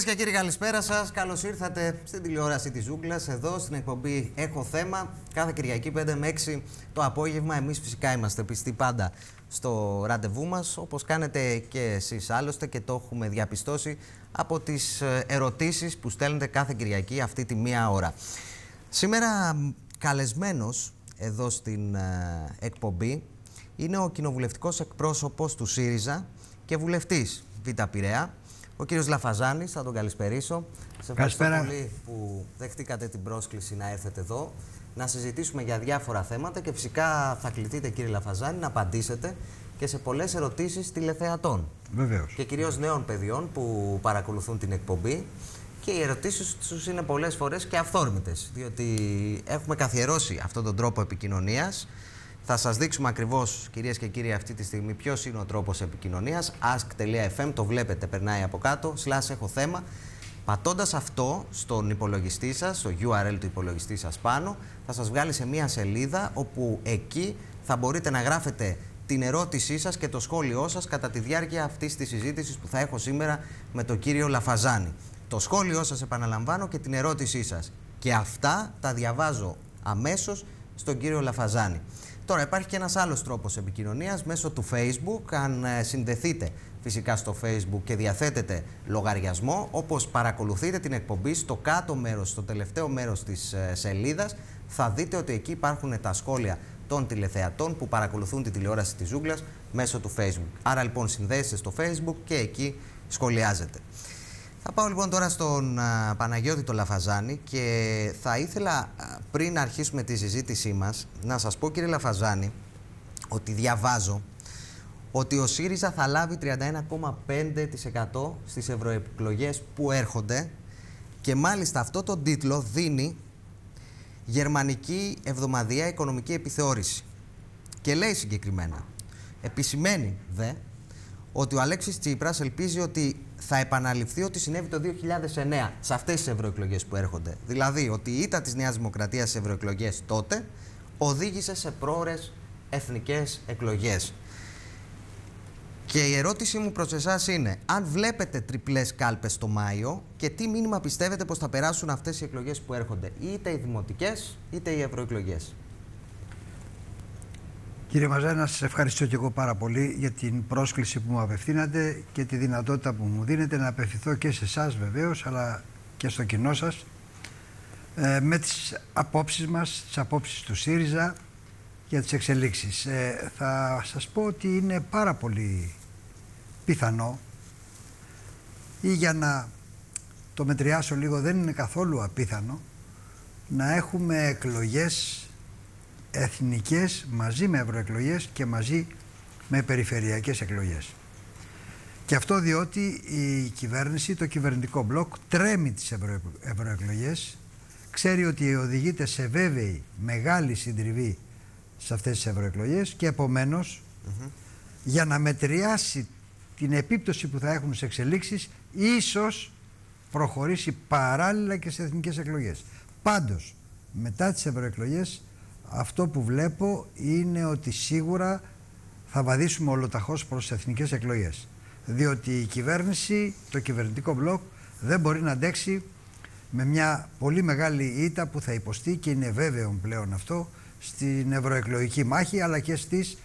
Κυρίες και κύριοι, καλησπέρα σας. Καλώς ήρθατε στην τηλεόραση της Ζούγκλας, εδώ στην εκπομπή Έχω Θέμα. Κάθε Κυριακή 5 με 6 το απόγευμα. Εμείς φυσικά είμαστε πιστοί πάντα στο ραντεβού μας, όπως κάνετε και εσείς άλλωστε και το έχουμε διαπιστώσει από τις ερωτήσεις που στέλνετε κάθε Κυριακή αυτή τη μία ώρα. Σήμερα καλεσμένος εδώ στην ε, εκπομπή είναι ο κοινοβουλευτικός εκπρόσωπος του ΣΥΡΙΖΑ και βουλευτής Β' Πειραιά, ο κύριος Λαφαζάνης, θα τον καλησπερίσω. Σε ευχαριστώ πολύ που δεχτήκατε την πρόσκληση να έρθετε εδώ, να συζητήσουμε για διάφορα θέματα και φυσικά θα κληθείτε κύριε Λαφαζάνη να απαντήσετε και σε πολλές ερωτήσεις τηλεθεατών. Βεβαίως. Και κυρίως νέων παιδιών που παρακολουθούν την εκπομπή. Και οι ερωτήσεις τους είναι πολλές φορές και αυθόρμητες, διότι έχουμε καθιερώσει αυτόν τον τρόπο επικοινωνίας. Θα σας δείξουμε ακριβώς, κυρίες και κύριοι, αυτή τη στιγμή ποιος είναι ο τρόπος επικοινωνίας. ask.fm, το βλέπετε, περνάει από κάτω. Slash έχω θέμα. Πατώντας αυτό στον υπολογιστή σας, στο URL του υπολογιστή σας πάνω, θα σας βγάλει σε μία σελίδα όπου εκεί θα μπορείτε να γράφετε την ερώτησή σας και το σχόλιο σας κατά τη διάρκεια αυτής της συζήτησης που θα έχω σήμερα με τον κύριο Λαφαζάνη το σχόλιο σας επαναλαμβάνω και την ερώτησή σας. Και αυτά τα διαβάζω αμέσως στον κύριο Λαφαζάνη. Τώρα υπάρχει και ένας άλλος τρόπος επικοινωνίας μέσω του Facebook. Αν ε, συνδεθείτε φυσικά στο Facebook και διαθέτετε λογαριασμό, όπως παρακολουθείτε την εκπομπή στο κάτω μέρος, στο τελευταίο μέρος της ε, σελίδας, θα δείτε ότι εκεί υπάρχουν τα σχόλια των τηλεθεατών που παρακολουθούν τη τηλεόραση της Ζούγκλας μέσω του Facebook. Άρα λοιπόν συνδέεστε στο Facebook και εκεί σχολιάζετε. Θα πάω λοιπόν τώρα στον α, Παναγιώτη το Λαφαζάνη και θα ήθελα πριν αρχίσουμε τη συζήτησή μας να σας πω κύριε Λαφαζάνη ότι διαβάζω ότι ο ΣΥΡΙΖΑ θα λάβει 31,5% στις ευρωεκλογές που έρχονται και μάλιστα αυτό το τίτλο δίνει Γερμανική Εβδομαδία Οικονομική Επιθεώρηση. Και λέει συγκεκριμένα επισημαίνει δε ότι ο Αλέξης Τσίπρας ελπίζει ότι θα επαναληφθεί ότι συνέβη το 2009 σε αυτές τις ευρωεκλογές που έρχονται. Δηλαδή ότι η ήττα της Νέας Δημοκρατίας στις ευρωεκλογές τότε οδήγησε σε πρόορες εθνικές εκλογές. Και η ερώτησή μου προς εσάς είναι αν βλέπετε τριπλές κάλπες το Μάιο και τι μήνυμα πιστεύετε πως θα περάσουν αυτές οι εκλογές που έρχονται είτε οι δημοτικές είτε οι ευρωεκλογές; Κύριε Μαζά, να σας ευχαριστώ και εγώ πάρα πολύ για την πρόσκληση που μου απευθύνατε και τη δυνατότητα που μου δίνετε να απευθυνθώ και σε εσάς βεβαίως, αλλά και στο κοινό σας, ε, με τις απόψεις μας, τις απόψεις του ΣΥΡΙΖΑ για τις εξελίξεις. Ε, θα σας πω ότι είναι πάρα πολύ πιθανό ή για να το μετριάσω λίγο δεν είναι καθόλου απίθανο να έχουμε εκλογές εθνικές μαζί με ευρωεκλογές και μαζί με περιφερειακές εκλογές. Και αυτό διότι η κυβέρνηση, το κυβερνητικό μπλοκ τρέμει τις ευρω, ευρωεκλογές, ξέρει ότι οδηγείται σε βέβαιη μεγάλη συντριβή σε αυτές τις ευρωεκλογές και επομένως για να μετριάσει την επίπτωση που θα έχουν σε εξελίξεις ίσως προχωρήσει παράλληλα και σε εθνικές εκλογές. Πάντως μετά τις ευρωεκλογές αυτό που βλέπω είναι ότι σίγουρα θα βαδίσουμε ολοταχώς προς τις εθνικές εκλογές. Διότι η κυβέρνηση, το κυβερνητικό μπλοκ δεν μπορεί να αντέξει με μια πολύ μεγάλη ήττα που θα υποστεί και είναι βέβαιο πλέον αυτό στην ευρωεκλογική μάχη αλλά και στις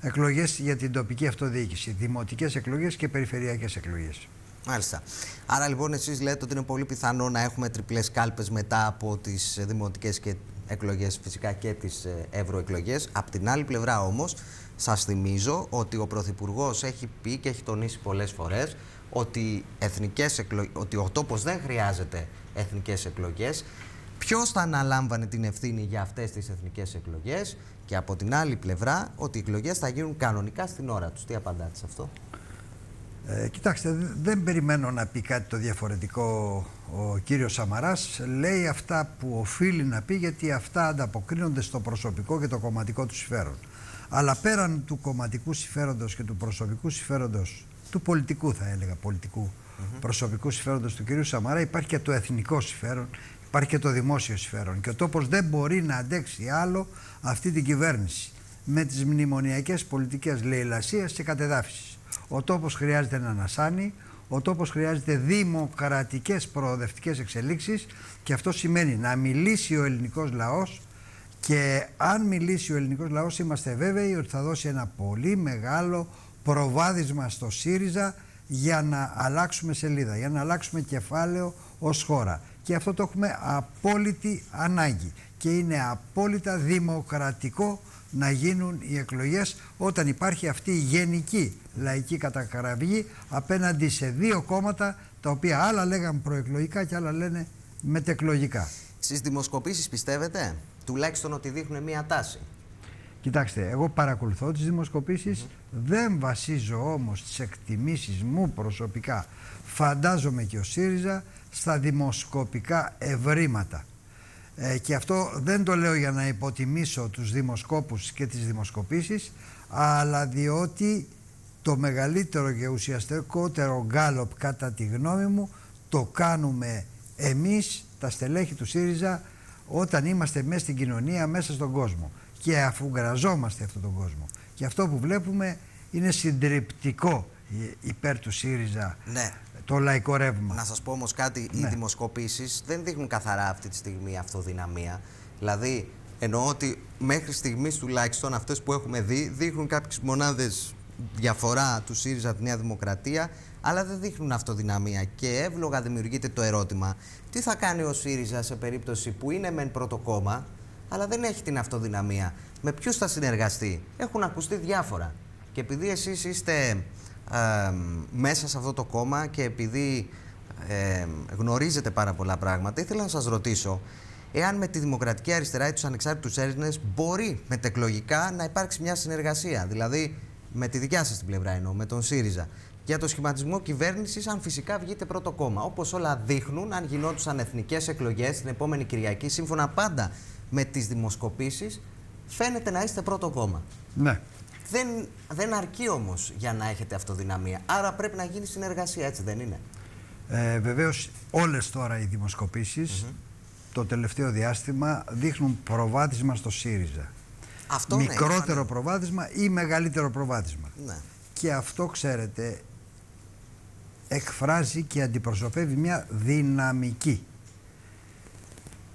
εκλογές για την τοπική αυτοδιοίκηση, δημοτικές εκλογές και περιφερειακές εκλογές. Μάλιστα. Άρα λοιπόν εσείς λέτε ότι είναι πολύ πιθανό να έχουμε τριπλές κάλπες μετά από τις δημοτικές και εκλογές φυσικά και τις ε, ευρωεκλογές. Απ' την άλλη πλευρά όμως σας θυμίζω ότι ο Πρωθυπουργός έχει πει και έχει τονίσει πολλές φορές ότι, εθνικές ότι ο τόπος δεν χρειάζεται εθνικές εκλογές. Ποιος θα αναλάμβανε την ευθύνη για αυτές τις εθνικές εκλογές; Και από την άλλη πλευρά ότι οι εκλογές θα γίνουν κανονικά στην ώρα τους. Τι απαντάτε σε αυτό; Ε, κοιτάξτε, δεν περιμένω να πει κάτι το διαφορετικό ο κύριος Σαμαράς. Λέει αυτά που οφείλει να πει γιατί αυτά ανταποκρίνονται στο προσωπικό και το κομματικό του συμφέρον. Αλλά πέραν του κομματικού συμφέροντος και του προσωπικού συμφέροντος, του πολιτικού θα έλεγα, πολιτικού προσωπικού συμφέροντος του κυρίου Σαμαρά υπάρχει και το εθνικό συμφέρον, υπάρχει και το δημόσιο συμφέρον. Και ο τόπος δεν μπορεί να αντέξει άλλο αυτή την κυβέρνηση με τις μνημονιακές πολιτικές λαιλασίας και κατεδάφισης. Ο τόπος χρειάζεται να ανασάνει, Ο τόπος χρειάζεται δημοκρατικές προοδευτικές εξελίξεις και αυτό σημαίνει να μιλήσει ο ελληνικός λαός και αν μιλήσει ο ελληνικός λαός είμαστε βέβαιοι ότι θα δώσει ένα πολύ μεγάλο προβάδισμα στο ΣΥΡΙΖΑ για να αλλάξουμε σελίδα, για να αλλάξουμε κεφάλαιο ως χώρα. Και αυτό το έχουμε απόλυτη ανάγκη και είναι απόλυτα δημοκρατικό να γίνουν οι εκλογές όταν υπάρχει αυτή η γενική λαϊκή κατακραυγή απέναντι σε δύο κόμματα τα οποία άλλα λέγαν προεκλογικά και άλλα λένε μετεκλογικά. Στις δημοσκοπήσεις πιστεύετε τουλάχιστον ότι δείχνουν μία τάση; Κοιτάξτε, εγώ παρακολουθώ τις δημοσκοπήσεις, δεν βασίζω όμως τις εκτιμήσεις μου προσωπικά, φαντάζομαι και ο ΣΥΡΙΖΑ, στα δημοσκοπικά ευρήματα. Ε, και αυτό δεν το λέω για να υποτιμήσω τους δημοσκόπους και τις δημοσκοπήσεις, αλλά διότι το μεγαλύτερο και ουσιαστικότερο γκάλωπ κατά τη γνώμη μου το κάνουμε εμείς τα στελέχη του ΣΥΡΙΖΑ όταν είμαστε μέσα στην κοινωνία, μέσα στον κόσμο και αφού γραζόμαστε αυτόν τον κόσμο. Και αυτό που βλέπουμε είναι συντριπτικό υπέρ του ΣΥΡΙΖΑ ναι. το λαϊκό ρεύμα. Να σας πω όμως κάτι, ναι. οι δημοσκοπήσεις δεν δείχνουν καθαρά αυτή τη στιγμή αυτοδυναμία. Δηλαδή εννοώ ότι μέχρι στιγμής τουλάχιστον αυτές που έχουμε δει δείχνουν κάποιες μονάδες διαφορά του ΣΥΡΙΖΑ από τη Νέα Δημοκρατία αλλά δεν δείχνουν αυτοδυναμία και εύλογα δημιουργείται το ερώτημα τι θα κάνει ο ΣΥΡΙΖΑ σε περίπτωση που είναι μεν πρώτο κόμμα αλλά δεν έχει την αυτοδυναμία; Με ποιους θα συνεργαστεί; Έχουν ακουστεί διάφορα. Και επειδή εσείς είστε μέσα σε αυτό το κόμμα και επειδή ε, γνωρίζετε πάρα πολλά πράγματα, ήθελα να σας ρωτήσω εάν με τη Δημοκρατική Αριστερά ή τους ανεξάρτητους Έλληνες μπορεί μετεκλογικά να υπάρξει μια συνεργασία. Δηλαδή με τη δικιά σας την πλευρά εννοώ, με τον ΣΥΡΙΖΑ. Για το σχηματισμό κυβέρνησης, αν φυσικά βγείτε πρώτο κόμμα. Όπως όλα δείχνουν, αν γινόντουσαν εθνικές εκλογές την επόμενη Κυριακή, σύμφωνα πάντα με τις δημοσκοπήσεις φαίνεται να είστε πρώτο κόμμα. Ναι. Δεν, δεν αρκεί όμως για να έχετε αυτοδυναμία. Άρα πρέπει να γίνει συνεργασία, έτσι δεν είναι; Ε, βεβαίως όλες τώρα οι δημοσκοπήσεις το τελευταίο διάστημα δείχνουν προβάδισμα στο ΣΥΡΙΖΑ. Αυτό Μικρότερο ναι, προβάδισμα ή μεγαλύτερο προβάδισμα. Ναι. Και αυτό ξέρετε εκφράζει και αντιπροσωπεύει μια δυναμική.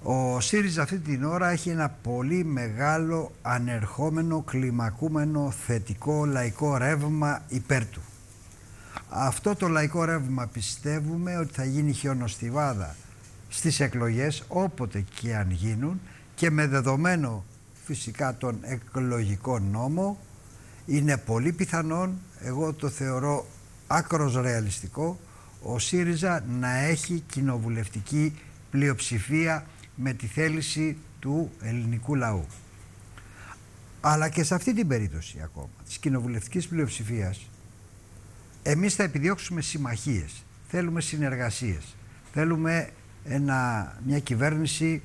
Ο ΣΥΡΙΖΑ αυτή την ώρα έχει ένα πολύ μεγάλο ανερχόμενο, κλιμακούμενο, θετικό λαϊκό ρεύμα υπέρ του. Αυτό το λαϊκό ρεύμα πιστεύουμε ότι θα γίνει χιονοστιβάδα στις εκλογές όποτε και αν γίνουν και με δεδομένο φυσικά τον εκλογικό νόμο είναι πολύ πιθανόν, εγώ το θεωρώ άκρος ρεαλιστικό, ο ΣΥΡΙΖΑ να έχει κοινοβουλευτική πλειοψηφία με τη θέληση του ελληνικού λαού. Αλλά και σε αυτή την περίπτωση ακόμα της κοινοβουλευτικής πλειοψηφίας εμείς θα επιδιώξουμε συμμαχίες, θέλουμε συνεργασίες, θέλουμε ένα, μια κυβέρνηση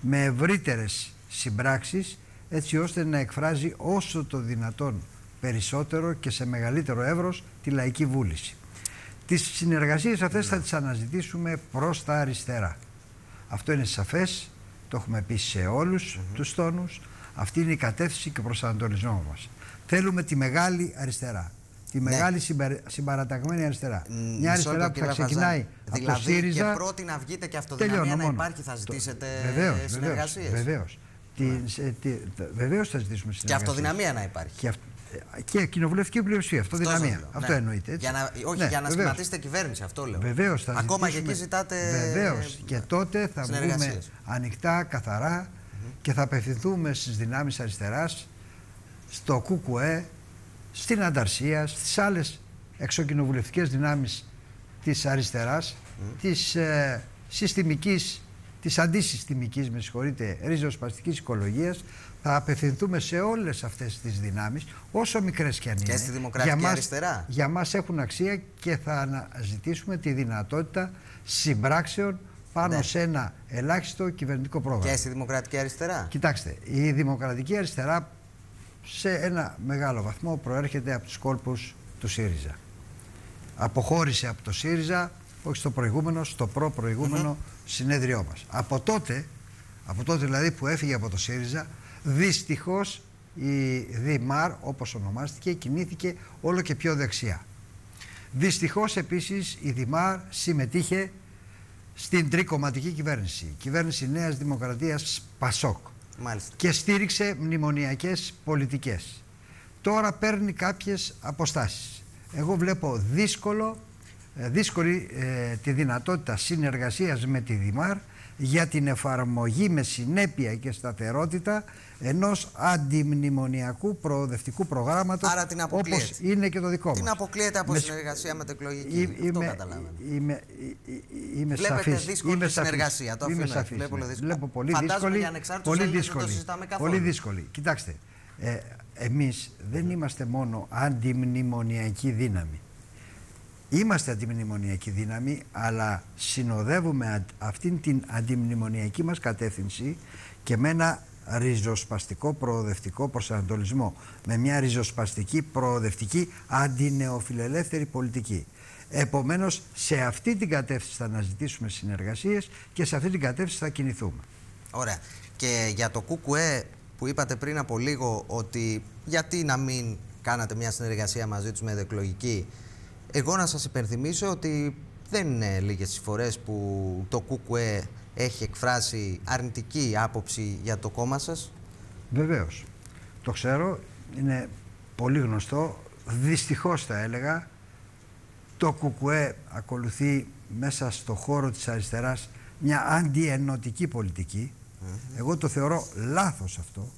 με ευρύτερες συμπράξεις έτσι ώστε να εκφράζει όσο το δυνατόν περισσότερο και σε μεγαλύτερο εύρος τη λαϊκή βούληση. Τις συνεργασίες αυτές θα τις αναζητήσουμε προς τα αριστερά. Αυτό είναι σαφές, το έχουμε πει σε όλους mm -hmm. τους τόνους. Αυτή είναι η κατεύθυνση και ο προσανατολισμός μας. Θέλουμε τη μεγάλη αριστερά. Τη ναι. μεγάλη συμπαραταγμένη αριστερά. Μια αριστερά που θα ξεκινάει δηλαδή, από το ΣΥΡΙΖΑ. Και πρώτη να βγείτε και αυτοδυναμία να υπάρχει, θα ζητήσετε συνεργασίες. Βεβαίως. Βεβαίως θα ζητήσουμε συνεργασίες. Και αυτοδυναμία να υπάρχει. Και, και κοινοβουλευτική πλειοψηφία. Αυτό, αυτό δυναμία. Ναι. Αυτό εννοείται. Έτσι. Για να, όχι, ναι, για να σχηματίσετε κυβέρνηση, αυτό λέω. Βεβαίως. Ακόμα και εκεί ζητάτε. Βεβαίως. Και τότε θα βγούμε ανοιχτά, καθαρά και θα απευθυνθούμε στις δυνάμεις αριστεράς, στο ΚΚΕ, στην Ανταρσία, στις άλλες εξοκοινοβουλευτικέ δυνάμεις της αριστεράς, mm. της ε, συστημικής, τη αντισυστημική, με συγχωρείτε, ριζοσπαστικής οικολογίας, θα απευθυνθούμε σε όλες αυτές τις δυνάμεις, όσο μικρές και αν είναι. Και στη δημοκρατική για αριστερά. Για μας έχουν αξία και θα αναζητήσουμε τη δυνατότητα συμπράξεων πάνω ναι. σε ένα ελάχιστο κυβερνητικό πρόγραμμα. Και στη δημοκρατική αριστερά. Κοιτάξτε, η δημοκρατική αριστερά σε ένα μεγάλο βαθμό προέρχεται από τους κόλπους του ΣΥΡΙΖΑ. Αποχώρησε από το ΣΥΡΙΖΑ, όχι στο προηγούμενο, στο προ-προηγούμενο συνέδριό μας. Από τότε, από τότε δηλαδή που έφυγε από το ΣΥΡΙΖΑ, Δυστυχώς η ΔΙΜΑΡ όπως ονομάστηκε κινήθηκε όλο και πιο δεξιά. Δυστυχώς επίσης η Δημάρ συμμετείχε στην τρικομματική κυβέρνηση, κυβέρνηση Νέας Δημοκρατίας Πασόκ Μάλιστα. και στήριξε μνημονιακές πολιτικές. Τώρα παίρνει κάποιες αποστάσεις. Εγώ βλέπω δύσκολο, ε, δύσκολη ε, τη δυνατότητα συνεργασίας με τη Δημάρ για την εφαρμογή με συνέπεια και σταθερότητα ενός αντιμνημονιακού προοδευτικού προγράμματος Άρα την όπως αποκλείεται. είναι και το δικό μας. Την αποκλείεται από Με- συνεργασία με την εκλογική. Είμαι, Αυτό είμαι, καταλάβαμε. είμαι, ε, ε, είμαι Βλέπετε σαφής. δύσκολη είμαι τη συνεργασία, το Είμαι αφήνω έτσι, σαφής, βλέπω ναι. δύσκολη. Βλέπω πολύ Φαντάζομαι δύσκολη. για ανεξάρτητους Πολύ Έλληνες δεν το δύσκολη. συζητάμε καθόλου. Πολύ δύσκολη. Κοιτάξτε, ε, εμείς δεν είμαστε μόνο αντιμνημονιακή δύναμη. Είμαστε αντιμνημονιακή δύναμη, αλλά συνοδεύουμε α- αυτήν την αντιμνημονιακή μας κατεύθυνση και με ένα ριζοσπαστικό προοδευτικό προσανατολισμό. Με μια ριζοσπαστική προοδευτική αντινεοφιλελεύθερη πολιτική. Επομένως, σε αυτή την κατεύθυνση θα αναζητήσουμε συνεργασίες και σε αυτή την κατεύθυνση θα κινηθούμε. Ωραία. Και για το ΚΚΕ που είπατε πριν από λίγο ότι γιατί να μην κάνατε μια συνεργασία μαζί τους με εκλογική. Εγώ να σας υπενθυμίσω ότι δεν είναι λίγες οι φορές που το ΚΚΕ έχει εκφράσει αρνητική άποψη για το κόμμα σας. Βεβαίως. Το ξέρω, είναι πολύ γνωστό. Δυστυχώς θα έλεγα, το ΚΚΕ ακολουθεί μέσα στο χώρο της αριστεράς μια αντιενωτική πολιτική. Εγώ το θεωρώ λάθος αυτό,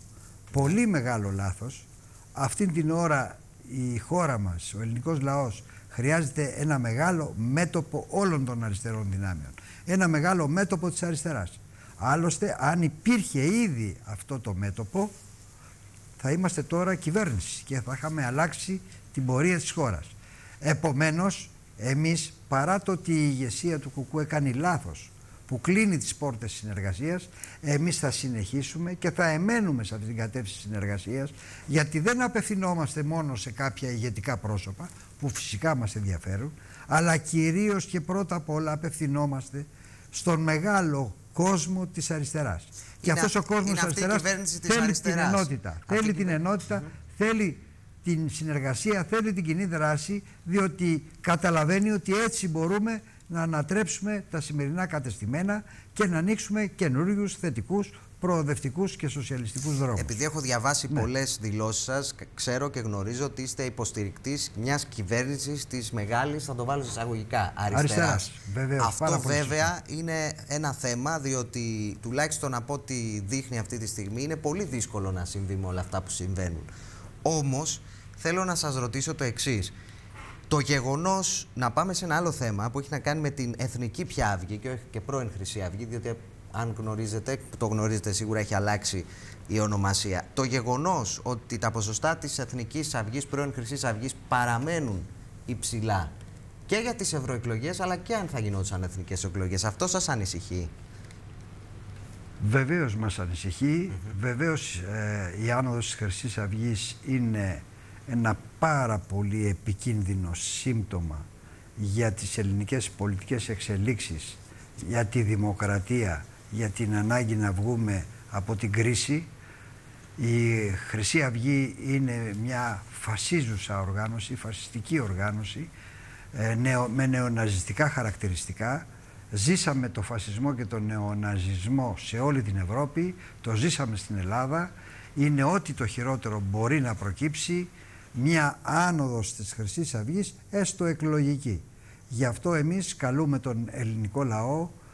πολύ μεγάλο λάθος. Αυτήν την ώρα η χώρα μας, ο ελληνικός λαός, χρειάζεται ένα μεγάλο μέτωπο όλων των αριστερών δυνάμεων. Ένα μεγάλο μέτωπο της αριστεράς. Άλλωστε, αν υπήρχε ήδη αυτό το μέτωπο, θα είμαστε τώρα κυβέρνηση και θα είχαμε αλλάξει την πορεία της χώρας. Επομένως, εμείς παρά το ότι η ηγεσία του ΚΚΕ κάνει λάθος που κλείνει τις πόρτες συνεργασίας, εμείς θα συνεχίσουμε και θα εμένουμε σε αυτή την κατεύθυνση συνεργασίας γιατί δεν απευθυνόμαστε μόνο σε κάποια ηγετικά πρόσωπα που φυσικά μας ενδιαφέρουν αλλά κυρίως και πρώτα απ' όλα απευθυνόμαστε στον μεγάλο κόσμο της αριστεράς. Και Είναι αυτός ο αυτή- κόσμος είναι της αυτή η αριστεράς κυβέρνηση της θέλει αριστεράς. την ενότητα. Αυτή θέλει η την κυβέρνηση. ενότητα, θέλει την συνεργασία, θέλει την κοινή δράση, διότι καταλαβαίνει ότι έτσι μπορούμε να ανατρέψουμε τα σημερινά κατεστημένα και να ανοίξουμε καινούριους θετικούς, προοδευτικούς και σοσιαλιστικούς δρόμους. Επειδή έχω διαβάσει Ναι. πολλές δηλώσεις σας, κ- ξέρω και γνωρίζω ότι είστε υποστηρικτής μιας κυβέρνησης της μεγάλης, θα το βάλω σε εισαγωγικά, αριστεράς. Αριστεράς, βεβαίως, πάρα Αυτό πολύ βέβαια είναι ένα θέμα, διότι τουλάχιστον από ό,τι δείχνει αυτή τη στιγμή είναι πολύ δύσκολο να συμβεί με όλα αυτά που συμβαίνουν. Όμως, θέλω να σας ρωτήσω το εξής. Το γεγονός να πάμε σε ένα άλλο θέμα που έχει να κάνει με την Εθνική πια Αυγή και όχι και πρώην Χρυσή Αυγή, διότι αν γνωρίζετε, το γνωρίζετε σίγουρα έχει αλλάξει η ονομασία. Το γεγονός ότι τα ποσοστά της Εθνικής Αυγής, πρώην Χρυσής Αυγής παραμένουν υψηλά και για τις ευρωεκλογές, αλλά και αν θα γινόντουσαν εθνικές εκλογές. Αυτό σας ανησυχεί; Βεβαίως μας ανησυχεί, βεβαίως ε, η άνοδος της Χρυσής Αυγής είναι ένα πάρα πολύ επικίνδυνο σύμπτωμα για τις ελληνικές πολιτικές εξελίξεις, για τη δημοκρατία, για την ανάγκη να βγούμε από την κρίση. Η Χρυσή Αυγή είναι μια φασίζουσα οργάνωση, φασιστική οργάνωση, ε, νεο, με νεοναζιστικά χαρακτηριστικά. Ζήσαμε το φασισμό και τον νεοναζισμό σε όλη την Ευρώπη, το ζήσαμε στην Ελλάδα. Είναι ό,τι το χειρότερο μπορεί να προκύψει μια άνοδος της Χρυσής Αυγής, έστω εκλογική. Γι' αυτό εμείς καλούμε τον ελληνικό λαό ε,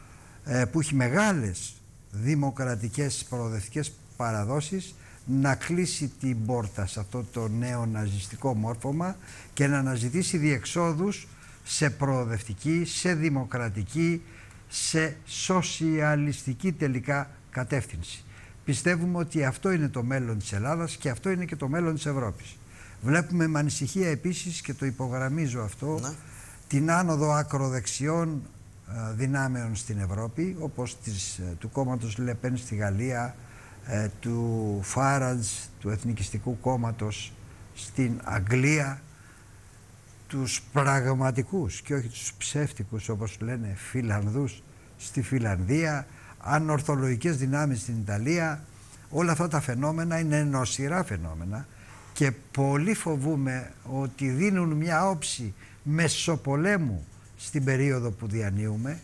που έχει μεγάλες δημοκρατικές προοδευτικές παραδόσεις να κλείσει την πόρτα σε αυτό το νέο ναζιστικό μόρφωμα και να αναζητήσει διεξόδους σε προοδευτική, σε δημοκρατική, σε σοσιαλιστική τελικά κατεύθυνση. Πιστεύουμε ότι αυτό είναι το μέλλον της Ελλάδας και αυτό είναι και το μέλλον της Ευρώπης. Βλέπουμε με ανησυχία επίσης και το υπογραμμίζω αυτό Ναι. την άνοδο ακροδεξιών ε, δυνάμεων στην Ευρώπη όπως της, ε, του κόμματος Λεπέν στη Γαλλία, ε, του Φάραντζ, του Εθνικιστικού Κόμματος στην Αγγλία, τους πραγματικούς και όχι τους ψεύτικους όπως λένε Φιλανδούς στη Φιλανδία, ανορθολογικές δυνάμεις στην Ιταλία. Όλα αυτά τα φαινόμενα είναι νοσηρά φαινόμενα και πολύ φοβούμε ότι δίνουν μια όψη μεσοπολέμου στην περίοδο που διανύουμε.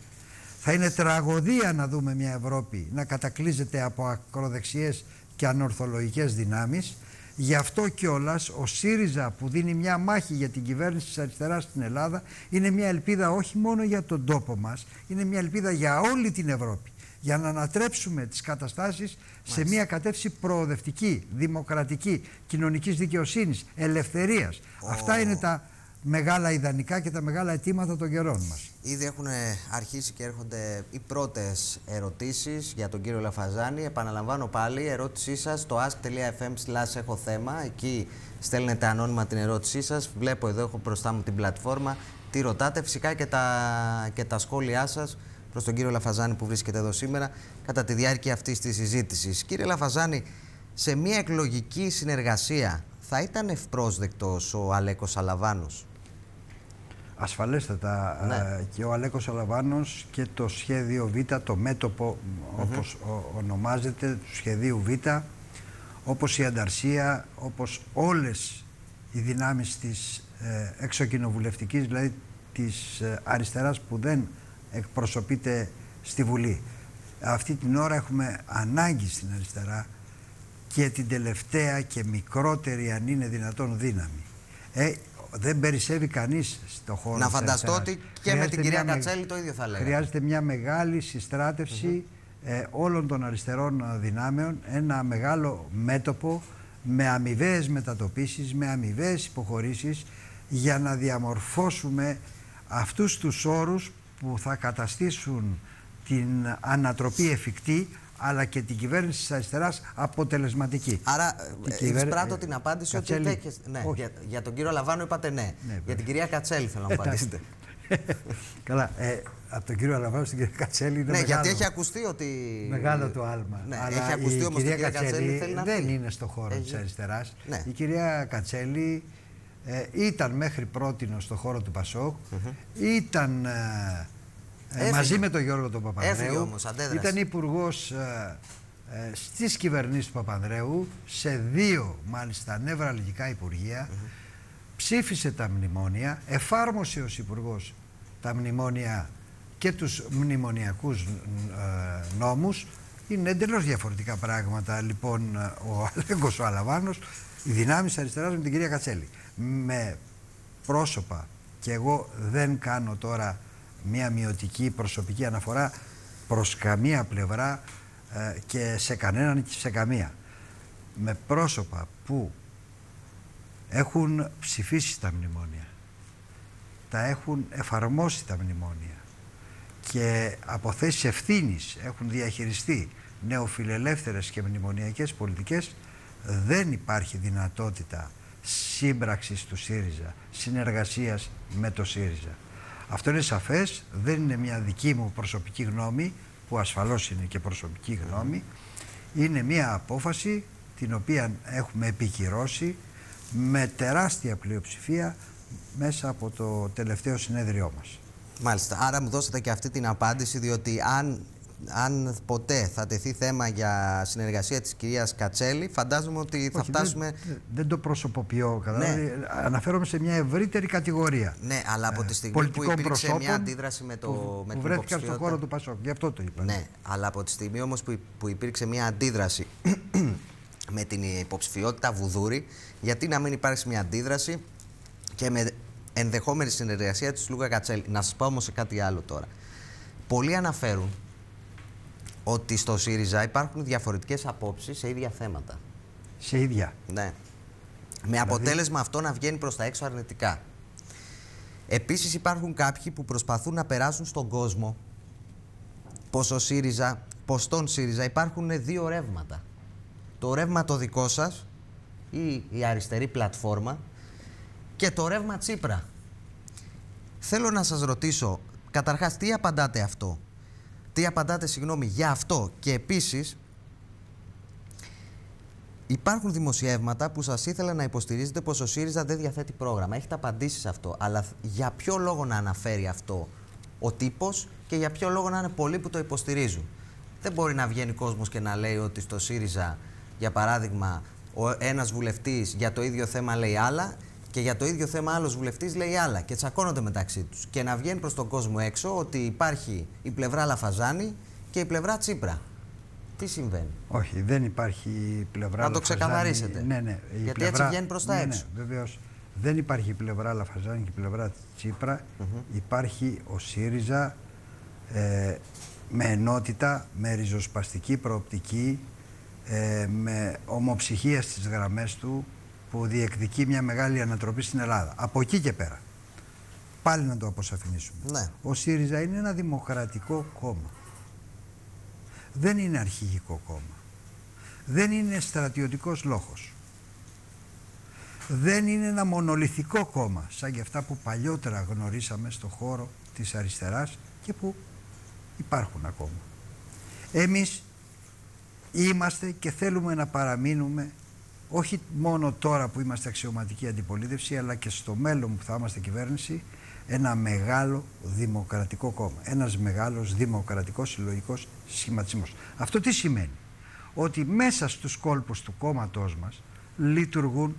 Θα είναι τραγωδία να δούμε μια Ευρώπη να κατακλείζεται από ακροδεξιές και ανορθολογικές δυνάμεις. Γι' αυτό κιόλας ο ΣΥΡΙΖΑ που δίνει μια μάχη για την κυβέρνηση της αριστεράς στην Ελλάδα είναι μια ελπίδα όχι μόνο για τον τόπο μας, είναι μια ελπίδα για όλη την Ευρώπη για να ανατρέψουμε τις καταστάσεις σε μια κατεύθυνση προοδευτική, δημοκρατική, κοινωνικής δικαιοσύνης, ελευθερίας. Αυτά είναι τα μεγάλα ιδανικά και τα μεγάλα αιτήματα των καιρών μας. Ήδη έχουν αρχίσει και έρχονται οι πρώτες ερωτήσεις για τον κύριο Λαφαζάνη. Επαναλαμβάνω πάλι, ερώτησή σας στο ask.fm έχω θέμα. Εκεί στέλνετε ανώνυμα την ερώτησή σας. Βλέπω εδώ, έχω μπροστά μου την πλατφόρμα. Τι ρωτάτε, φυσικά και τα, και τα σχόλιά σας προς τον κύριο Λαφαζάνη που βρίσκεται εδώ σήμερα κατά τη διάρκεια αυτής της συζήτησης. Κύριε Λαφαζάνη, σε μια εκλογική συνεργασία θα ήταν ευπρόσδεκτος ο Αλέκος Αλαβάνος; Ασφαλέστατα ναι. Ε, και ο Αλέκος Αλαβάνος και το σχέδιο Β, το μέτωπο όπως ονομάζεται, του σχεδίου Β, όπως η Ανταρσία, όπως όλες οι δυνάμεις της ε, εξοκοινοβουλευτικής, δηλαδή της ε, αριστεράς που δεν εκπροσωπείται στη Βουλή. Αυτή την ώρα έχουμε ανάγκη στην αριστερά και την τελευταία και μικρότερη αν είναι δυνατόν δύναμη. Ε, δεν περισσεύει κανείς στο χώρο Να φανταστώ ότι και με την κυρία Κατσέλη το ίδιο θα λέγαμε. Χρειάζεται μια μεγάλη συστράτευση ε, όλων των αριστερών δυνάμεων, ένα μεγάλο μέτωπο με αμοιβαίες μετατοπίσεις, με αμοιβαίες υποχωρήσεις για να διαμορφώσουμε αυτούς τους όρους που θα καταστήσουν την ανατροπή εφικτή αλλά και την κυβέρνηση της αριστεράς αποτελεσματική. Άρα εισπράττω την απάντηση ότι Ναι, για, για, τον κύριο Λαβάνο είπατε ναι. ναι για την κυρία Κατσέλη θέλω να απαντήσετε. Καλά, ε, από τον κύριο Αλαβάνο στην κυρία Κατσέλη είναι ναι, μεγάλο. γιατί έχει ακουστεί ότι... Μεγάλο το άλμα. Ναι, Αλλά έχει ακουστεί όμως κυρία Κατσέλη, Κατσέλη θέλει να δεν είναι στο χώρο έχει... της αριστεράς. Ναι. Η κυρία Κατσέλη ε, ήταν μέχρι πρώτη στο χώρο του Πασόκ, ήταν ε, ε μαζί με τον Γιώργο τον Παπανδρέου, όμως, ήταν υπουργός ε, ε, στις κυβερνήσεις του Παπανδρέου, σε δύο μάλιστα νευραλγικά υπουργεία, ψήφισε τα μνημόνια, εφάρμοσε ως υπουργός τα μνημόνια και τους μνημονιακούς ε, νόμους, είναι εντελώς διαφορετικά πράγματα λοιπόν ο Αλέγκος ο Αλαβάνος, οι δυνάμεις αριστεράς με την κυρία Κατσέλη. Με πρόσωπα και εγώ δεν κάνω τώρα μια μειωτική προσωπική αναφορά προς καμία πλευρά ε, και σε κανέναν και σε καμία με πρόσωπα που έχουν ψηφίσει τα μνημόνια τα έχουν εφαρμόσει τα μνημόνια και από θέσεις ευθύνης έχουν διαχειριστεί νεοφιλελεύθερες και μνημονιακές πολιτικές δεν υπάρχει δυνατότητα σύμπραξης του ΣΥΡΙΖΑ, συνεργασίας με το ΣΥΡΙΖΑ. Αυτό είναι σαφές, δεν είναι μια δική μου προσωπική γνώμη, που ασφαλώς είναι και προσωπική γνώμη, είναι μια απόφαση την οποία έχουμε επικυρώσει με τεράστια πλειοψηφία μέσα από το τελευταίο συνέδριό μας. Μάλιστα. Άρα μου δώσατε και αυτή την απάντηση, διότι αν αν ποτέ θα τεθεί θέμα για συνεργασία της κυρίας Κατσέλη, φαντάζομαι ότι θα φτάσουμε... Δεν, το προσωποποιώ, ναι. αναφέρομαι σε μια ευρύτερη κατηγορία. Ναι, αλλά από τη στιγμή που υπήρξε μια αντίδραση με, το, που, με που την βρέθηκαν στον χώρο του Πασόκ, γι' αυτό το είπα. Ναι, αλλά από τη στιγμή όμως που, που υπήρξε μια αντίδραση με την υποψηφιότητα Βουδούρη, γιατί να μην υπάρξει μια αντίδραση και με ενδεχόμενη συνεργασία της Λούγα Κατσέλη. Να σας πω όμως σε κάτι άλλο τώρα. Πολλοί αναφέρουν ότι στο ΣΥΡΙΖΑ υπάρχουν διαφορετικές απόψεις σε ίδια θέματα. Σε ίδια. Ναι. Με δηλαδή- αποτέλεσμα αυτό να βγαίνει προς τα έξω αρνητικά. Επίσης υπάρχουν κάποιοι που προσπαθούν να περάσουν στον κόσμο πως, ο ΣΥΡΙΖΑ, πως στον ΣΥΡΙΖΑ υπάρχουν δύο ρεύματα. Το ρεύμα το δικό σας ή η αριστερή πλατφόρμα και το ρεύμα Τσίπρα. Θέλω να σας ρωτήσω, καταρχάς τι απαντάτε αυτό; Τι απαντάτε, συγγνώμη, για αυτό. Και επίσης, υπάρχουν δημοσιεύματα που σας ήθελα να υποστηρίζετε πως ο ΣΥΡΙΖΑ δεν διαθέτει πρόγραμμα. Έχετε απαντήσει σε αυτό. Αλλά για ποιο λόγο να αναφέρει αυτό ο τύπος και για ποιο λόγο να είναι πολλοί που το υποστηρίζουν. Δεν μπορεί να βγαίνει κόσμος και να λέει ότι στο ΣΥΡΙΖΑ, για παράδειγμα, ο ένας βουλευτής για το ίδιο θέμα λέει άλλα και για το ίδιο θέμα άλλος βουλευτής λέει άλλα και τσακώνονται μεταξύ τους. Και να βγαίνει προς τον κόσμο έξω ότι υπάρχει η πλευρά Λαφαζάνη και η πλευρά Τσίπρα. Τι συμβαίνει; Όχι, δεν υπάρχει πλευρά Να το Λαφαζάνη. ξεκαθαρίσετε. Ναι, ναι. Η Γιατί πλευρά... έτσι βγαίνει προς τα ναι, έξω. Ναι, βεβαίως. Δεν υπάρχει η πλευρά Λαφαζάνη και η πλευρά Τσίπρα. Υπάρχει ο ΣΥΡΙΖΑ ε, με ενότητα, με ριζοσπαστική προοπτική, ε, με ομοψυχία στις γραμμές του που διεκδικεί μια μεγάλη ανατροπή στην Ελλάδα. Από εκεί και πέρα. Πάλι να το αποσαφηνίσουμε. Ναι. Ο ΣΥΡΙΖΑ είναι ένα δημοκρατικό κόμμα. Δεν είναι αρχηγικό κόμμα. Δεν είναι στρατιωτικός λόγος. Δεν είναι ένα μονολυθικό κόμμα, σαν και αυτά που παλιότερα γνωρίσαμε στο χώρο της αριστεράς και που υπάρχουν ακόμα. Εμείς είμαστε και θέλουμε να παραμείνουμε όχι μόνο τώρα που είμαστε αξιωματική αντιπολίτευση αλλά και στο μέλλον που θα είμαστε κυβέρνηση ένα μεγάλο δημοκρατικό κόμμα. Ένας μεγάλος δημοκρατικός συλλογικός σχηματισμός. Αυτό τι σημαίνει; Ότι μέσα στους κόλπους του κόμματός μας λειτουργούν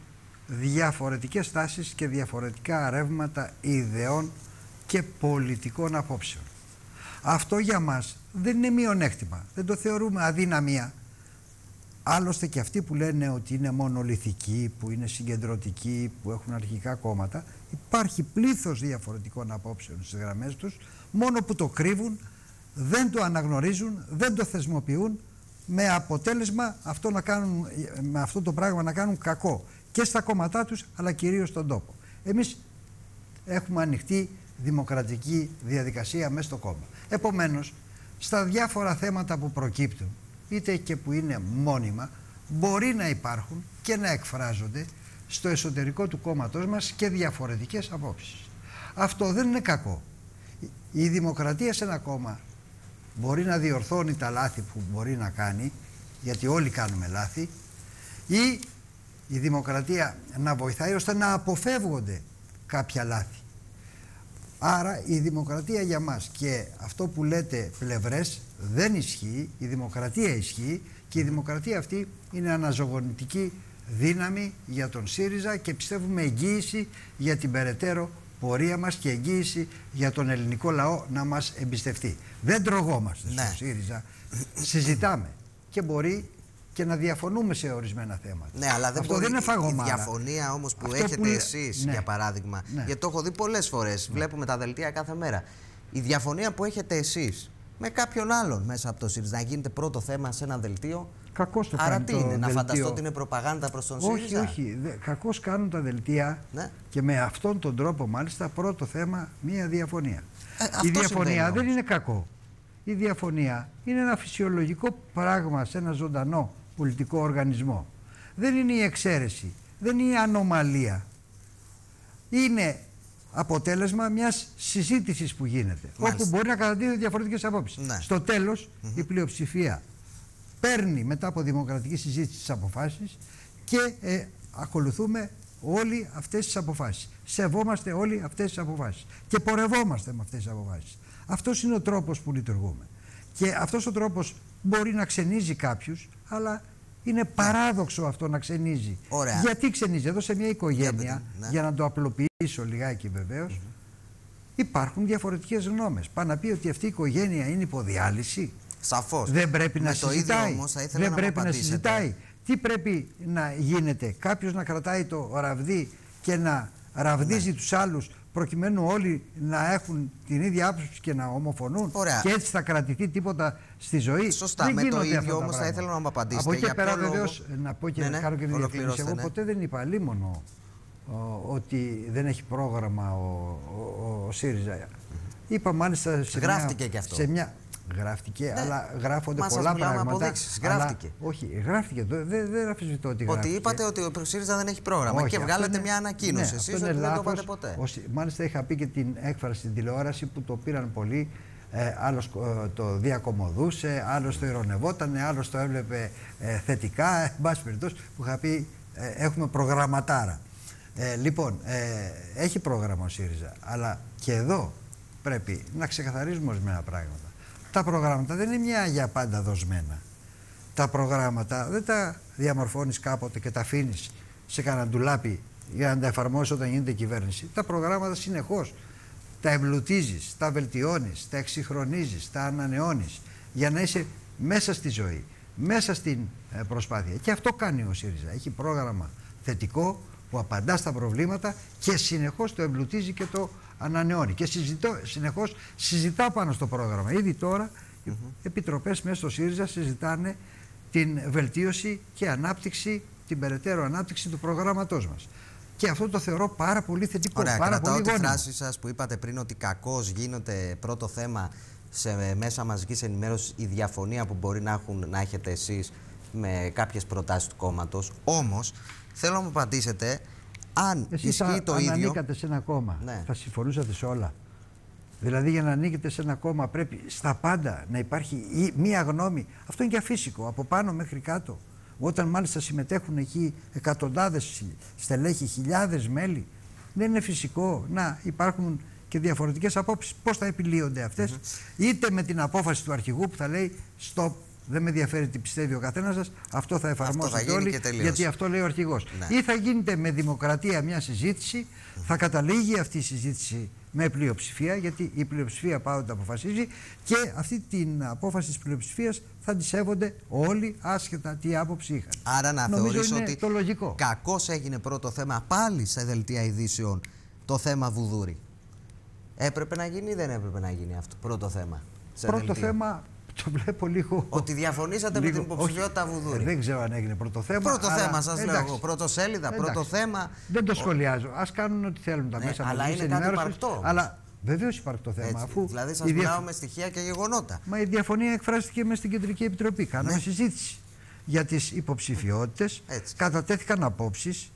διαφορετικές τάσεις και διαφορετικά ρεύματα ιδεών και πολιτικών απόψεων. Αυτό για μας δεν είναι μειονέκτημα. Δεν το θεωρούμε αδυναμία. Άλλωστε και αυτοί που λένε ότι είναι μονολυθικοί, που είναι συγκεντρωτικοί, που έχουν αρχικά κόμματα, υπάρχει πλήθος διαφορετικών απόψεων στις γραμμές τους, μόνο που το κρύβουν, δεν το αναγνωρίζουν, δεν το θεσμοποιούν, με αποτέλεσμα αυτό να κάνουν, με αυτό το πράγμα να κάνουν κακό και στα κόμματά τους, αλλά κυρίως στον τόπο. Εμείς έχουμε ανοιχτή δημοκρατική διαδικασία μέσα στο κόμμα. Επομένως, στα διάφορα θέματα που προκύπτουν, είτε και που είναι μόνιμα, μπορεί να υπάρχουν και να εκφράζονται στο εσωτερικό του κόμματός μας και διαφορετικές απόψεις. Αυτό δεν είναι κακό. Η δημοκρατία σε ένα κόμμα μπορεί να διορθώνει τα λάθη που μπορεί να κάνει, γιατί όλοι κάνουμε λάθη, ή η δημοκρατία να βοηθάει ώστε να αποφεύγονται κάποια λάθη. Άρα η δημοκρατία για μας και αυτό που λέτε πλευρές δεν ισχύει, η δημοκρατία ισχύει και η δημοκρατία αυτή είναι αναζωογονητική δύναμη για τον ΣΥΡΙΖΑ και πιστεύουμε εγγύηση για την περαιτέρω πορεία μας και εγγύηση για τον ελληνικό λαό να μας εμπιστευτεί. Δεν τρογόμαστε Ναι. στο ΣΥΡΙΖΑ, συζητάμε και μπορεί και να διαφωνούμε σε ορισμένα θέματα. Ναι, αλλά δεν Αυτό μπορεί δεν είναι η φαγωμάρα. διαφωνία όμως που Αυτό έχετε που λέ- εσείς, Ναι. για παράδειγμα. Ναι. Γιατί το έχω δει πολλές φορές. Βλέπουμε τα δελτία κάθε μέρα. Η διαφωνία που έχετε εσείς με κάποιον άλλον μέσα από το ΣΥΡΙΖΑ να γίνεται πρώτο θέμα σε ένα δελτίο; Κακώς το Άρα κάνει τι το είναι, να δελτίο. φανταστώ ότι είναι προπαγάνδα προς τον Όχι, ΣΥΡΙΖΑ; όχι. Δε- Κακώς κάνουν τα δελτία Ναι. και με αυτόν τον τρόπο μάλιστα πρώτο θέμα μία διαφωνία. Ε, αυτός Η διαφωνία συμβαίνει δεν όμως. είναι κακό. Η διαφωνία είναι ένα φυσιολογικό πράγμα σε ένα ζωντανό πολιτικό οργανισμό. Δεν είναι η εξαίρεση, δεν είναι η ανομαλία. Είναι αποτέλεσμα μιας συζήτησης που γίνεται. Μάλιστα. Όπου μπορεί να καταδίδει διαφορετικές απόψεις. Ναι. Στο τέλος η πλειοψηφία παίρνει μετά από δημοκρατική συζήτηση τις αποφάσεις και ε, ακολουθούμε όλοι αυτές τις αποφάσεις. Σεβόμαστε όλοι αυτές τις αποφάσεις και πορευόμαστε με αυτές τις αποφάσεις. Αυτός είναι ο τρόπος που λειτουργούμε. Και αυτός ο τρόπος μπορεί να ξενίζει κάποιους, αλλά είναι παράδοξο αυτό να ξενίζει. Ωραία. Γιατί ξενίζει; Εδώ σε μια οικογένεια, πείτε, ναι. για να το απλοποιήσω λιγάκι βεβαίως, υπάρχουν διαφορετικές γνώμες. Πάει να πει ότι αυτή η οικογένεια είναι υποδιάλυση. Σαφώς. Δεν πρέπει να Με το ίδιο συζητάει. όμως θα ήθελα Δεν να μου πρέπει να απαντήσετε. συζητάει. Τι πρέπει να γίνεται; Κάποιος να κρατάει το ραβδί και να ραβδίζει Ναι. τους άλλους προκειμένου όλοι να έχουν την ίδια άποψη και να ομοφωνούν Ωραία. και έτσι θα κρατηθεί τίποτα στη ζωή. Σωστά. Δεν Με το γίνονται ίδιο αυτά τα όμως θα πράγματα. ήθελα να μου απαντήσετε. Από εκεί Για πέρα ποιο λόγο- βεβαίως να πω και Ναι, να ναι, κάνω και μια διαφήμιση. ολοκληρώστε, Εγώ ναι. ποτέ δεν είπα λίμωνο ο, ότι δεν έχει πρόγραμμα ο, ο, ο ΣΥΡΙΖΑ. Είπα μάλιστα σε Γράφτηκε μια, και αυτό. σε μια, Γράφτηκε, αλλά γράφονται Μα σας πολλά μιλάμε πράγματα. αποδείξεις. αλλά- Γράφτηκε. όχι, γράφτηκε. Δεν, δεν, δεν αφισβητώ ότι Ότι γράφτηκε. είπατε ότι ο ΣΥΡΙΖΑ δεν έχει πρόγραμμα Όχι, και αυτό βγάλατε είναι- μια ανακοίνωση. Ναι, Εσείς αυτό ότι είναι δεν το λάθος. είπατε ποτέ. Ως- μάλιστα είχα πει και την έκφραση στην τηλεόραση που το πήραν πολλοί. Ε, άλλος ε, το διακομωδούσε, άλλος το ηρωνευόταν, άλλος το έβλεπε ε, θετικά. Εν πάση περιπτώσει που είχα πει ε, έχουμε προγραμματάρα. Ε, λοιπόν, ε, έχει πρόγραμμα ο ΣΥΡΙΖΑ, αλλά και εδώ πρέπει να ξεκαθαρίζουμε ορισμένα πράγματα. Τα προγράμματα δεν είναι μια για πάντα δοσμένα. τα προγράμματα δεν τα διαμορφώνεις κάποτε και τα αφήνεις σε κανένα ντουλάπι για να τα εφαρμόσεις όταν γίνεται κυβέρνηση. Τα προγράμματα συνεχώς τα εμπλουτίζεις, τα βελτιώνεις, τα εξυγχρονίζεις, τα ανανεώνεις για να είσαι μέσα στη ζωή, μέσα στην ε, προσπάθεια. Και αυτό κάνει ο ΣΥΡΙΖΑ. Έχει πρόγραμμα θετικό που απαντά στα προβλήματα και συνεχώς το εμπλουτίζει και το ανανεώνει. Και συζητώ, συνεχώς συζητά πάνω στο πρόγραμμα. Ήδη τώρα οι επιτροπές μέσα στο ΣΥΡΙΖΑ συζητάνε την βελτίωση και ανάπτυξη, την περαιτέρω ανάπτυξη του προγράμματός μας. Και αυτό το θεωρώ πάρα πολύ θετικό. Ωραία, πάρα κρατάω πολύ τη γόνιμο. φράση σας που είπατε πριν ότι κακώς γίνεται πρώτο θέμα σε μέσα μαζικής ενημέρωσης η διαφωνία που μπορεί να, έχουν, να έχετε εσείς με κάποιες προτάσεις του κόμματος. Όμως, θέλω να μου απαντήσετε αν Εσείς ισχύει θα, το αν ίδιο... ανήκατε σε ένα κόμμα, Ναι. θα συμφωνούσατε σε όλα. Δηλαδή για να ανήκετε σε ένα κόμμα πρέπει στα πάντα να υπάρχει ή- μία γνώμη. Αυτό είναι και αφύσικο, από πάνω μέχρι κάτω. Όταν μάλιστα συμμετέχουν εκεί εκατοντάδες στελέχη, χιλιάδες μέλη, δεν είναι φυσικό να υπάρχουν και διαφορετικές απόψεις. Πώς θα επιλύονται αυτές, είτε με την απόφαση του αρχηγού που θα λέει «Stop, δεν με ενδιαφέρει τι πιστεύει ο καθένας σας, αυτό θα εφαρμόσετε γίνει όλοι, και τελείως». γιατί αυτό λέει ο αρχηγός». Ναι. Ή θα γίνεται με δημοκρατία μια συζήτηση, θα καταλήγει αυτή η συζήτηση με πλειοψηφία, γιατί η πλειοψηφία πάντα αποφασίζει και αυτή την απόφαση της πλειοψηφίας θα τη σέβονται όλοι άσχετα τι άποψη είχαν. Άρα να Νομίζω θεωρήσω είναι ότι το λογικό. κακώς έγινε πρώτο θέμα πάλι σε δελτία ειδήσεων το θέμα Βουδούρη. Έπρεπε να γίνει ή δεν έπρεπε να γίνει αυτό πρώτο θέμα. Σε Πρώτο δελτίο. θέμα το βλέπω λίγο... Ότι διαφωνήσατε με λίγο- την υποψηφιότητα όχι, Βουδούρη. ε, δεν ξέρω αν έγινε πρώτο θέμα. Πρώτο αλλά- θέμα σας λέω εντάξει. εγώ. Πρώτο σέλιδα, πρώτο Εντάξει. θέμα. Δεν το σχολιάζω. Α κάνουν ό,τι θέλουν τα Ναι, μέσα αλλά μαζικής είναι κάτι ενημέρωσης, υπαρκτό όμως. Αλλά βεβαίως υπάρχει το θέμα. Έτσι. Αφού δηλαδή η σας διαφ- μιλάω με στοιχεία και γεγονότα. Μα η διαφωνία εκφράστηκε μέσα στην Κεντρική Επιτροπή. Κάναμε Ναι. συζήτηση για τις υποψηφιότητες. Έτσι. Κατατέθηκαν απόψεις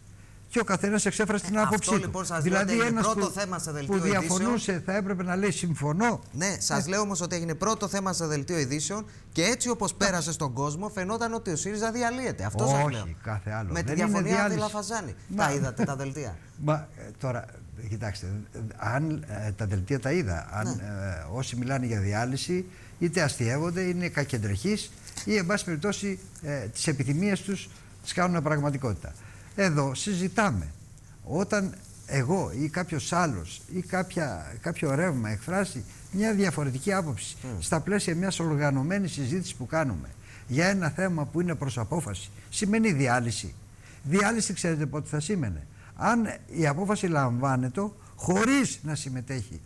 και ο καθένας εξέφρασε την Ε, άποψή αυτό του. λοιπόν σας λέω δηλαδή, ότι έγινε ένας πρώτο που, θέμα σε δελτίο που διαφωνούσε θα έπρεπε να λέει συμφωνώ. Ναι, σας λέω όμως ότι έγινε πρώτο θέμα σε δελτίο ειδήσεων και έτσι όπως πέρασε στον κόσμο φαινόταν ότι ο ΣΥΡΙΖΑ διαλύεται. Αυτό σας λέω. Όχι, κάθε άλλο. Με τη Δεν είναι διαφωνία διάλυση. Αντιλαφαζάνη. Μα- Τα είδατε τα δελτία; Μα ε, τώρα, ε, κοιτάξτε, ε, αν ε, τα δελτία τα είδα, αν Ναι. ε, όσοι μιλάνε για διάλυση, είτε αστείευονται, είναι κακεντρεχείς ή, εν πάση περιπτώσει, ε, τις επιθυμίες τους τις κάνουν πραγματικότητα. Εδώ συζητάμε. Όταν εγώ ή κάποιος άλλος ή κάποια, κάποιο ρεύμα εκφράσει μια διαφορετική άποψη στα πλαίσια μιας οργανωμένης συζήτησης που κάνουμε για ένα θέμα που είναι προς απόφαση, σημαίνει διάλυση. Διάλυση ξέρετε πότε θα σήμαινε. Αν η απόφαση λαμβάνεται χωρίς να συμμετέχει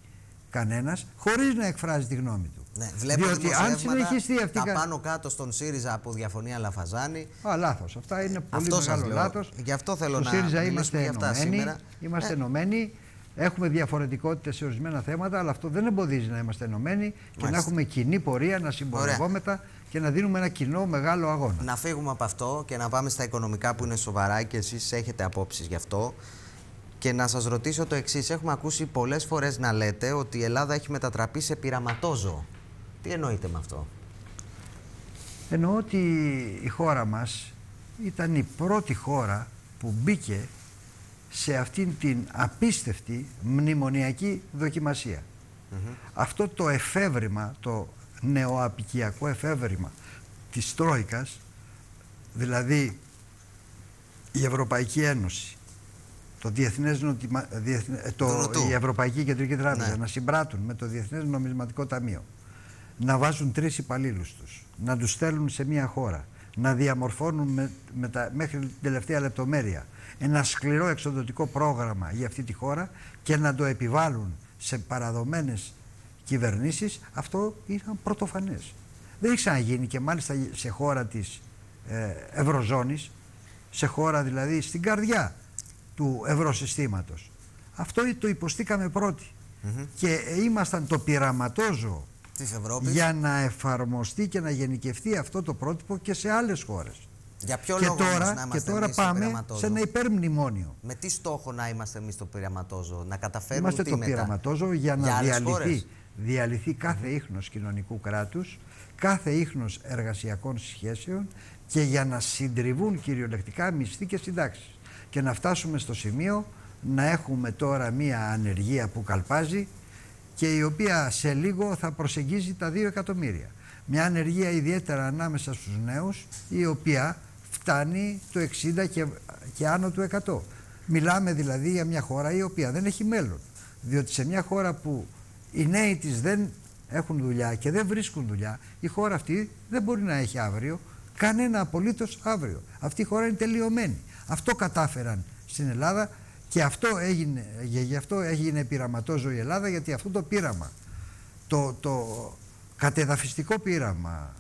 κανένας, χωρίς να εκφράζει τη γνώμη του. Ναι, βλέπω Διότι αν δημοσιεύματα, συνεχιστεί αυτή η τα κα- πάνω κάτω στον ΣΥΡΙΖΑ από διαφωνία Λαφαζάνη. Α, λάθος. Αυτά είναι πολύ αυτός σας μεγάλο λέω. λάθος. Γι' αυτό θέλω Στο να ΣΥΡΙΖΑ μιλήσουμε είμαστε για αυτά ενωμένοι. σήμερα. Είμαστε Ε. ενωμένοι. Έχουμε διαφορετικότητες σε ορισμένα θέματα, αλλά αυτό δεν εμποδίζει να είμαστε ενωμένοι και να Μάλιστα. έχουμε κοινή πορεία, να συμπορευόμετα και να δίνουμε ένα κοινό μεγάλο αγώνα. Να φύγουμε από αυτό και να πάμε στα οικονομικά που είναι σοβαρά και εσείς έχετε απόψεις γι' αυτό. Και να σας ρωτήσω το εξής. Έχουμε ακούσει πολλές φορές να λέτε ότι η Ελλάδα έχει μετατραπεί σε πειραματόζωο. Τι εννοείτε με αυτό; Εννοώ ότι η χώρα μας ήταν η πρώτη χώρα που μπήκε σε αυτήν την απίστευτη μνημονιακή δοκιμασία. Αυτό το εφεύρημα, το νεοαπικιακό εφεύρημα της Τρόικας, δηλαδή η Ευρωπαϊκή Ένωση, το Διεθνές Νοτιμα... Διεθνε- ε, Το το... Νοτού. η Ευρωπαϊκή Κεντρική Τράπεζα Ναι. να συμπράττουν με το Διεθνές Νομισματικό Ταμείο, να βάζουν τρεις υπαλλήλους τους, να τους στέλνουν σε μια χώρα, να διαμορφώνουν με, με τα, μέχρι την τελευταία λεπτομέρεια ένα σκληρό εξοδοτικό πρόγραμμα για αυτή τη χώρα και να το επιβάλλουν σε παραδομένες κυβερνήσεις, αυτό ήταν πρωτοφανές. Δεν έχει ξαναγίνει και μάλιστα σε χώρα της ε, Ευρωζώνης, σε χώρα δηλαδή στην καρδιά του ευρωσυστήματος. Αυτό το υποστήκαμε πρώτοι. Και ε, ήμασταν το πειραματόζωο Της Ευρώπης. για να εφαρμοστεί και να γενικευτεί αυτό το πρότυπο και σε άλλες χώρες. Για ποιο και λόγο όμως να τώρα, είμαστε και τώρα εμείς το πάμε πειραματόζωο; σε ένα υπερμνημόνιο. Με τι στόχο να είμαστε εμείς το πειραματόζωο, να καταφέρουμε Είμαστε τι το μετά; πειραματόζωο για να άλλες διαλυθεί, χώρες; διαλυθεί κάθε ίχνος κοινωνικού κράτους, κάθε ίχνος εργασιακών σχέσεων και για να συντριβούν κυριολεκτικά μισθοί και συντάξεις. Και να φτάσουμε στο σημείο να έχουμε τώρα μία ανεργία που καλπάζει και η οποία σε λίγο θα προσεγγίζει τα 2 εκατομμύρια. μια ανεργία ιδιαίτερα ανάμεσα στους νέους η οποία φτάνει το 60 και, και άνω του 100. Μιλάμε δηλαδή για μια χώρα η οποία δεν έχει μέλλον. Διότι σε μια χώρα που οι νέοι της δεν έχουν δουλειά και δεν βρίσκουν δουλειά, η χώρα αυτή δεν μπορεί να έχει αύριο κανένα απολύτως αύριο. Αυτή η χώρα είναι τελειωμένη. Αυτό κατάφεραν στην Ελλάδα και αυτό έγινε, γι' αυτό έγινε πειραματόζω η Ελλάδα γιατί αυτό το πείραμα, το, το κατεδαφιστικό πείραμα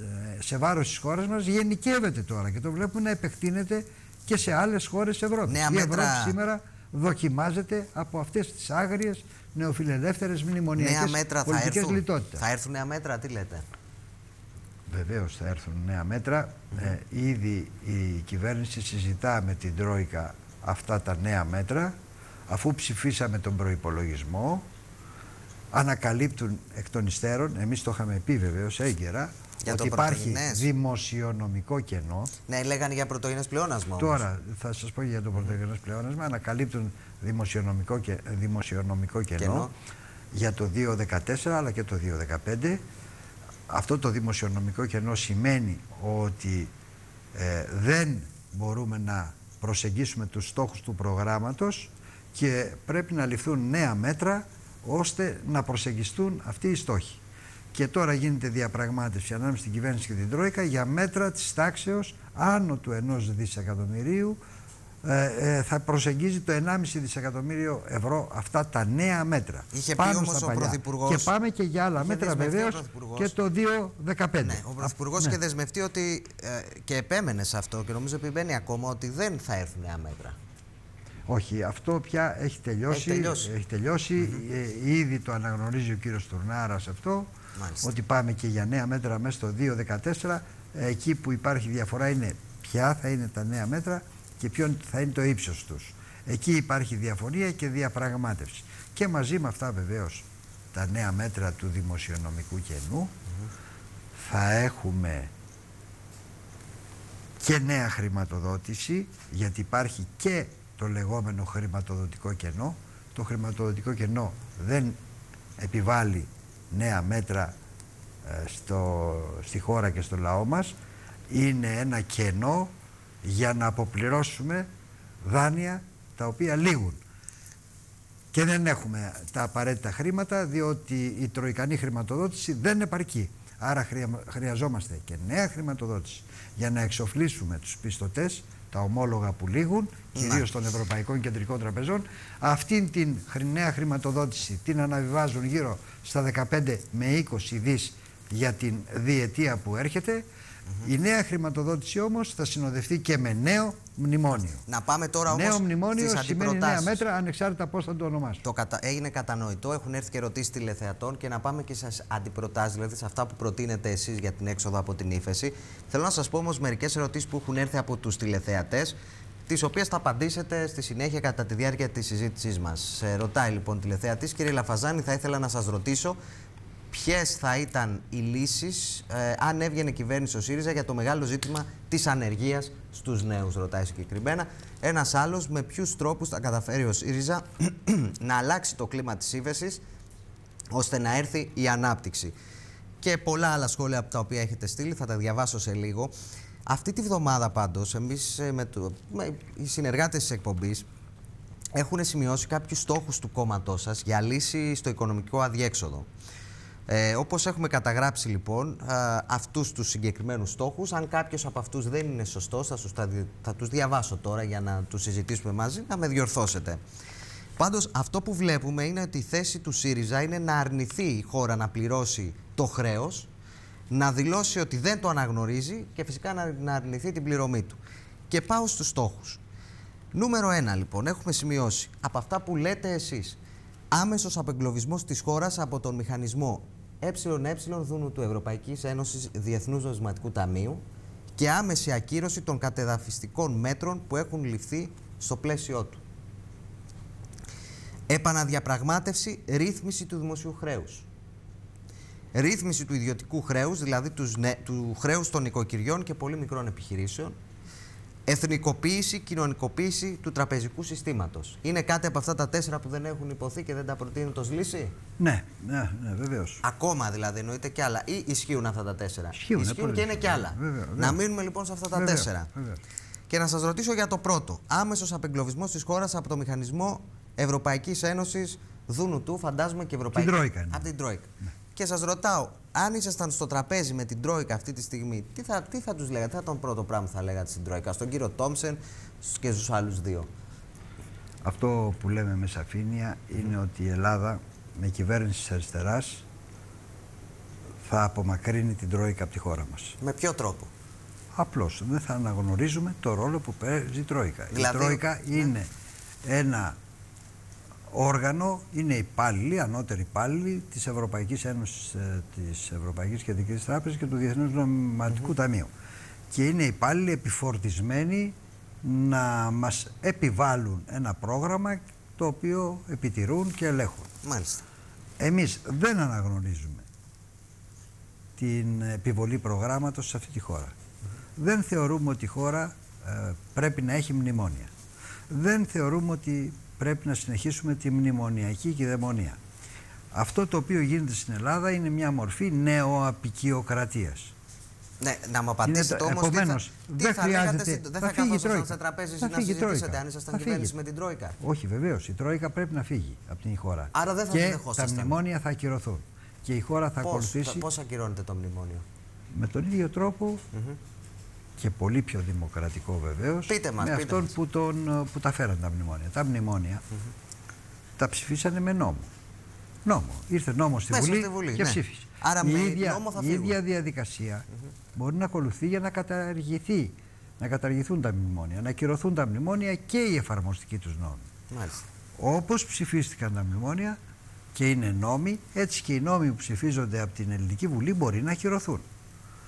ε, σε βάρος της χώρας μας γενικεύεται τώρα και το βλέπουμε να επεκτείνεται και σε άλλες χώρες Ευρώπης. Νέα η μέτρα... Ευρώπη σήμερα δοκιμάζεται από αυτές τις άγριες νεοφιλελεύθερες μνημονιακές μέτρα θα πολιτικές έρθουν. λιτότητας. Θα έρθουν νέα μέτρα, τι λέτε; Βεβαίως θα έρθουν νέα μέτρα. Ε, ήδη η κυβέρνηση συζητά με την Τρόικα αυτά τα νέα μέτρα. Αφού ψηφίσαμε τον προϋπολογισμό, ανακαλύπτουν εκ των υστέρων, εμείς το είχαμε πει βεβαίως έγκαιρα, Για το ότι υπάρχει πρωτογενές. δημοσιονομικό κενό. Ναι, λέγανε για πρωτογενές πλεόνασμα. όμως. Τώρα θα σας πω για το πρωτογενές πλεόνασμα, ανακαλύπτουν δημοσιονομικό, και, δημοσιονομικό κενό, Κενό. για το 2014 αλλά και το 2015. Αυτό το δημοσιονομικό κενό σημαίνει ότι ε, δεν μπορούμε να προσεγγίσουμε τους στόχους του προγράμματος και πρέπει να ληφθούν νέα μέτρα ώστε να προσεγγιστούν αυτοί οι στόχοι. Και τώρα γίνεται διαπραγμάτευση ανάμεσα στην κυβέρνηση και την Τρόικα για μέτρα της τάξεως άνω του 1 δισεκατομμυρίου ε, ε, θα προσεγγίζει το 1,5 δισεκατομμύριο ευρώ αυτά τα νέα μέτρα. Είχε πει πάνω όμως στα ο παλιά. Πρωθυπουργός- Και πάμε και για άλλα Είχε μέτρα δεσμευτεί ο βεβαίως Πρωθυπουργός. και το 2015. Ναι, ο Πρωθυπουργός ναι. είχε δεσμευτεί ότι. ε, και επέμενε σε αυτό και νομίζω επιμένει ακόμα ότι δεν θα έρθουν νέα μέτρα. Όχι, αυτό πια έχει τελειώσει. Έχει τελειώσει. Έχει τελειώσει. Ε, ήδη το αναγνωρίζει ο κύριος Τουρνάρας αυτό. Μάλιστα. Ότι πάμε και για νέα μέτρα μέσα στο 2014. Ε, εκεί που υπάρχει διαφορά είναι ποια θα είναι τα νέα μέτρα και ποιο θα είναι το ύψος τους. Εκεί υπάρχει διαφωνία και διαπραγμάτευση. Και μαζί με αυτά βεβαίως τα νέα μέτρα του δημοσιονομικού κενού θα έχουμε και νέα χρηματοδότηση γιατί υπάρχει και το λεγόμενο χρηματοδοτικό κενό το χρηματοδοτικό κενό δεν επιβάλλει νέα μέτρα ε, στο, στη χώρα και στο λαό μας είναι ένα κενό για να αποπληρώσουμε δάνεια τα οποία λήγουν και δεν έχουμε τα απαραίτητα χρήματα διότι η τροϊκανή χρηματοδότηση δεν επαρκεί. Άρα χρεια- χρειαζόμαστε και νέα χρηματοδότηση για να εξοφλήσουμε τους πιστωτές, τα ομόλογα που λήγουν, κυρίως των Ευρωπαϊκών Κεντρικών Τραπεζών. Αυτήν την χρη- νέα χρηματοδότηση την αναβιβάζουν γύρω στα 15 με 20 δις για την διετία που έρχεται. Η νέα χρηματοδότηση όμως θα συνοδευτεί και με νέο μνημόνιο. Να πάμε τώρα όμως. Νέο μνημόνιο σημαίνει νέα μέτρα ανεξάρτητα πώς θα το ονομάσουμε. Το κατα... Έγινε κατανοητό, έχουν έρθει και ερωτήσεις τηλεθεατών και να πάμε και στις αντιπροτάσεις, δηλαδή σε αυτά που προτείνετε εσείς για την έξοδο από την ύφεση. Θέλω να σας πω όμως μερικές ερωτήσεις που έχουν έρθει από τους τηλεθεατές, τις οποίες θα απαντήσετε στη συνέχεια κατά τη διάρκεια της συζήτησής μας. Ρωτάει λοιπόν τηλεθεατής, κύριε Λαφαζάνη, θα ήθελα να σας ρωτήσω ποιες θα ήταν οι λύσεις ε, αν έβγαινε κυβέρνηση ο ΣΥΡΙΖΑ για το μεγάλο ζήτημα της ανεργίας στους νέους, ρωτάει συγκεκριμένα. Ένας άλλος, με ποιους τρόπους θα καταφέρει ο ΣΥΡΙΖΑ να αλλάξει το κλίμα της ύφεσης ώστε να έρθει η ανάπτυξη. Και πολλά άλλα σχόλια από τα οποία έχετε στείλει, θα τα διαβάσω σε λίγο. Αυτή τη βδομάδα πάντως, εμείς ε, με, το, με οι συνεργάτες της εκπομπής έχουν σημειώσει κάποιους στόχους του κόμματός σας για λύση στο οικονομικό αδιέξοδο. Ε, όπως έχουμε καταγράψει λοιπόν α, αυτούς τους συγκεκριμένους στόχους, αν κάποιος από αυτούς δεν είναι σωστός, θα, τους, τα δι- θα τους διαβάσω τώρα για να τους συζητήσουμε μαζί, να με διορθώσετε. Πάντως αυτό που βλέπουμε είναι ότι η θέση του ΣΥΡΙΖΑ είναι να αρνηθεί η χώρα να πληρώσει το χρέος, να δηλώσει ότι δεν το αναγνωρίζει και φυσικά να, να αρνηθεί την πληρωμή του. Και πάω στους στόχους. Νούμερο ένα λοιπόν, έχουμε σημειώσει από αυτά που λέτε εσείς. Άμεσος απεγκλωβισμός της χώρας από τον μηχανισμό ΕΕ δούνου του Ευρωπαϊκής Ένωσης Διεθνούς Νομισματικού Ταμείου και άμεση ακύρωση των κατεδαφιστικών μέτρων που έχουν ληφθεί στο πλαίσιο του. Επαναδιαπραγμάτευση, ρύθμιση του δημοσίου χρέους. Ρύθμιση του ιδιωτικού χρέους, δηλαδή τους νε- του χρέους των οικοκυριών και πολύ μικρών επιχειρήσεων. Εθνικοποίηση, κοινωνικοποίηση του τραπεζικού συστήματος. Είναι κάτι από αυτά τα τέσσερα που δεν έχουν υποθεί και δεν τα προτείνει ω λύση. Ναι, ναι, ναι βεβαίως. Ακόμα δηλαδή εννοείται και άλλα. Ή ισχύουν αυτά τα τέσσερα; Ισχύουν, ισχύουν και είναι και άλλα. Βεβαίως, Να βεβαίως. μείνουμε λοιπόν σε αυτά τα Βεβαίως, τέσσερα. βεβαίως. Και να σας ρωτήσω για το πρώτο. Άμεσος απεγκλωβισμός της χώρας από το μηχανισμό Ευρωπαϊκής Ένωσης Δούνου του, φαντάζομαι και Ευρωπαϊκή. Τρόικα είναι. Από την Τρόικα. Και σας ρωτάω, αν ήσασταν στο τραπέζι με την Τρόικα αυτή τη στιγμή, τι θα, τι θα τους λέγατε, τι θα ήταν το πρώτο πράγμα που θα λέγατε στην Τρόικα, στον κύριο Τόμσεν και στους άλλους δύο; Αυτό που λέμε με σαφήνεια είναι ότι η Ελλάδα με κυβέρνηση της αριστεράς θα απομακρύνει την Τρόικα από τη χώρα μας. Με ποιο τρόπο; Απλώς δεν θα αναγνωρίζουμε το ρόλο που παίζει η Τρόικα. Δηλαδή, η Τρόικα ναι. είναι ένα όργανο, είναι υπάλληλοι, ανώτεροι υπάλληλοι της Ευρωπαϊκής Ένωσης, ε, της Ευρωπαϊκής Κεντρικής Τράπεζας και του Διεθνούς Νομισματικού Ταμείου. Και είναι υπάλληλοι επιφορτισμένοι να μας επιβάλλουν ένα πρόγραμμα το οποίο επιτηρούν και ελέγχουν. Μάλιστα. Εμείς δεν αναγνωρίζουμε την επιβολή προγράμματος σε αυτή τη χώρα. Δεν θεωρούμε ότι η χώρα ε, πρέπει να έχει μνημόνια. Δεν θεωρούμε ότι πρέπει να συνεχίσουμε τη μνημονιακή κυδαιμονία. Αυτό το οποίο γίνεται στην Ελλάδα είναι μια μορφή νεοαπικιοκρατίας. Ναι, να μου απαντήσετε Είναι το- όμως. επομένως, τι δεν θα λέγατε χρειάζεται- στην- Δεν θα θα φύγει η καθόσασταν Τρόικα. σε τραπέζι Θα να φύγει η συζητήσετε Τρόικα. αν ήσασταν Θα κυβέρνηση φύγει. με την Τρόικα; Όχι, βεβαίως. Η Τρόικα πρέπει να φύγει από την χώρα. Άρα δεν θα και τη τα δεχόσασταν. μνημόνια θα ακυρωθούν. Και η χώρα θα Πώς, ακολουθήσει πώς ακυρώνεται το μνημόνιο; με τον ίδιο τρόπο Μμμ. Και πολύ πιο δημοκρατικό βεβαίως. Πείτε μας, με πείτε αυτόν μας. που, τον, που τα φέραν τα μνημόνια. Τα μνημόνια τα ψηφίσανε με νόμο. Νόμο. Ήρθε νόμος στη Μέσα Βουλή, στη Βουλή, και ναι. ψήφισε. Άρα η με ίδια, νόμο θα η φύγουν. ίδια διαδικασία μπορεί να ακολουθεί για να καταργηθεί. Να καταργηθούν τα μνημόνια, να ακυρωθούν τα μνημόνια και η εφαρμοστική τους νόμοι. Μάλιστα. Όπως ψηφίστηκαν τα μνημόνια και είναι νόμοι, έτσι και οι νόμοι που ψηφίζονται από την Ελληνική Βουλή μπορεί να ακυρωθούν.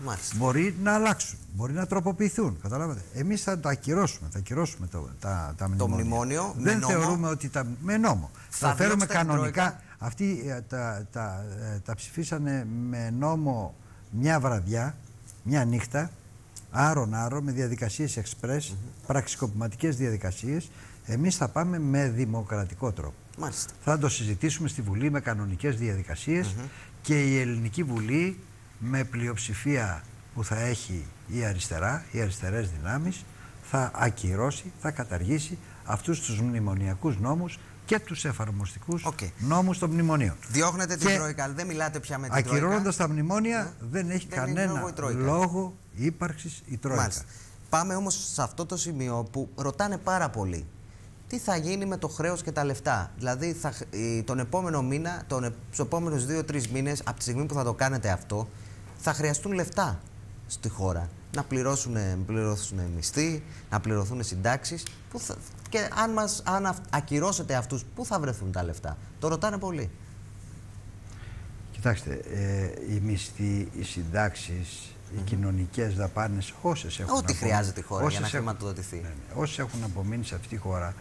Μάλιστα. Μπορεί να αλλάξουν, μπορεί να τροποποιηθούν. Καταλάβατε. Εμείς θα τα ακυρώσουμε, θα ακυρώσουμε το, τα, τα μνημόνια. μνημόνιο με Δεν νόμο. θεωρούμε ότι τα. με νόμο. Θα Θα, φέρουμε διώξετε την κανονικά. Τρόικα. Αυτοί ε, τα, τα, ε, τα ψηφίσανε με νόμο μια βραδιά, μια νύχτα, άρον-άρον, με διαδικασίες εξπρές, πραξικοπηματικές διαδικασίες. Εμείς θα πάμε με δημοκρατικό τρόπο. Μάλιστα. Θα το συζητήσουμε στη Βουλή με κανονικές διαδικασίες και η Ελληνική Βουλή με πλειοψηφία που θα έχει η αριστερά, οι αριστερές δυνάμεις, θα ακυρώσει, θα καταργήσει αυτούς τους μνημονιακούς νόμους και τους εφαρμοστικούς Οκ. νόμους των μνημονίων. Διώχνετε την Και Τρόικα, αλλά δεν μιλάτε πια με την Τρόικα. Ακυρώνοντας τα μνημόνια δεν έχει Δεν έχει κανένα λόγο η Τρόικα. λόγο ύπαρξης η Τρόικα. Μάλιστα. Πάμε όμως σε αυτό το σημείο που ρωτάνε πάρα πολύ. Τι θα γίνει με το χρέος και τα λεφτά; Δηλαδή, θα, χ- η- τον επόμενο μήνα, τον, ε- στους επόμενους δύο-τρεις μήνες, από τη στιγμή που θα το κάνετε αυτό, θα χρειαστούν λεφτά στη χώρα. Να πληρώσουν, πληρώσουν μισθοί, να πληρωθούν συντάξεις. Πού θα- Και αν, μας, αν αυ- ακυρώσετε αυτούς, πού θα βρεθούν τα λεφτά; Το ρωτάνε πολύ. Κοιτάξτε, ε, οι μισθοί, οι συντάξεις, οι κοινωνικές δαπάνες, όσες έχουν. Ό,τι απομείνει- χρειάζεται η χώρα για να όσες έχουν- χρηματοδοτηθεί. Ναι, ναι, όσες έχουν απομείνει σε αυτή τη χώρα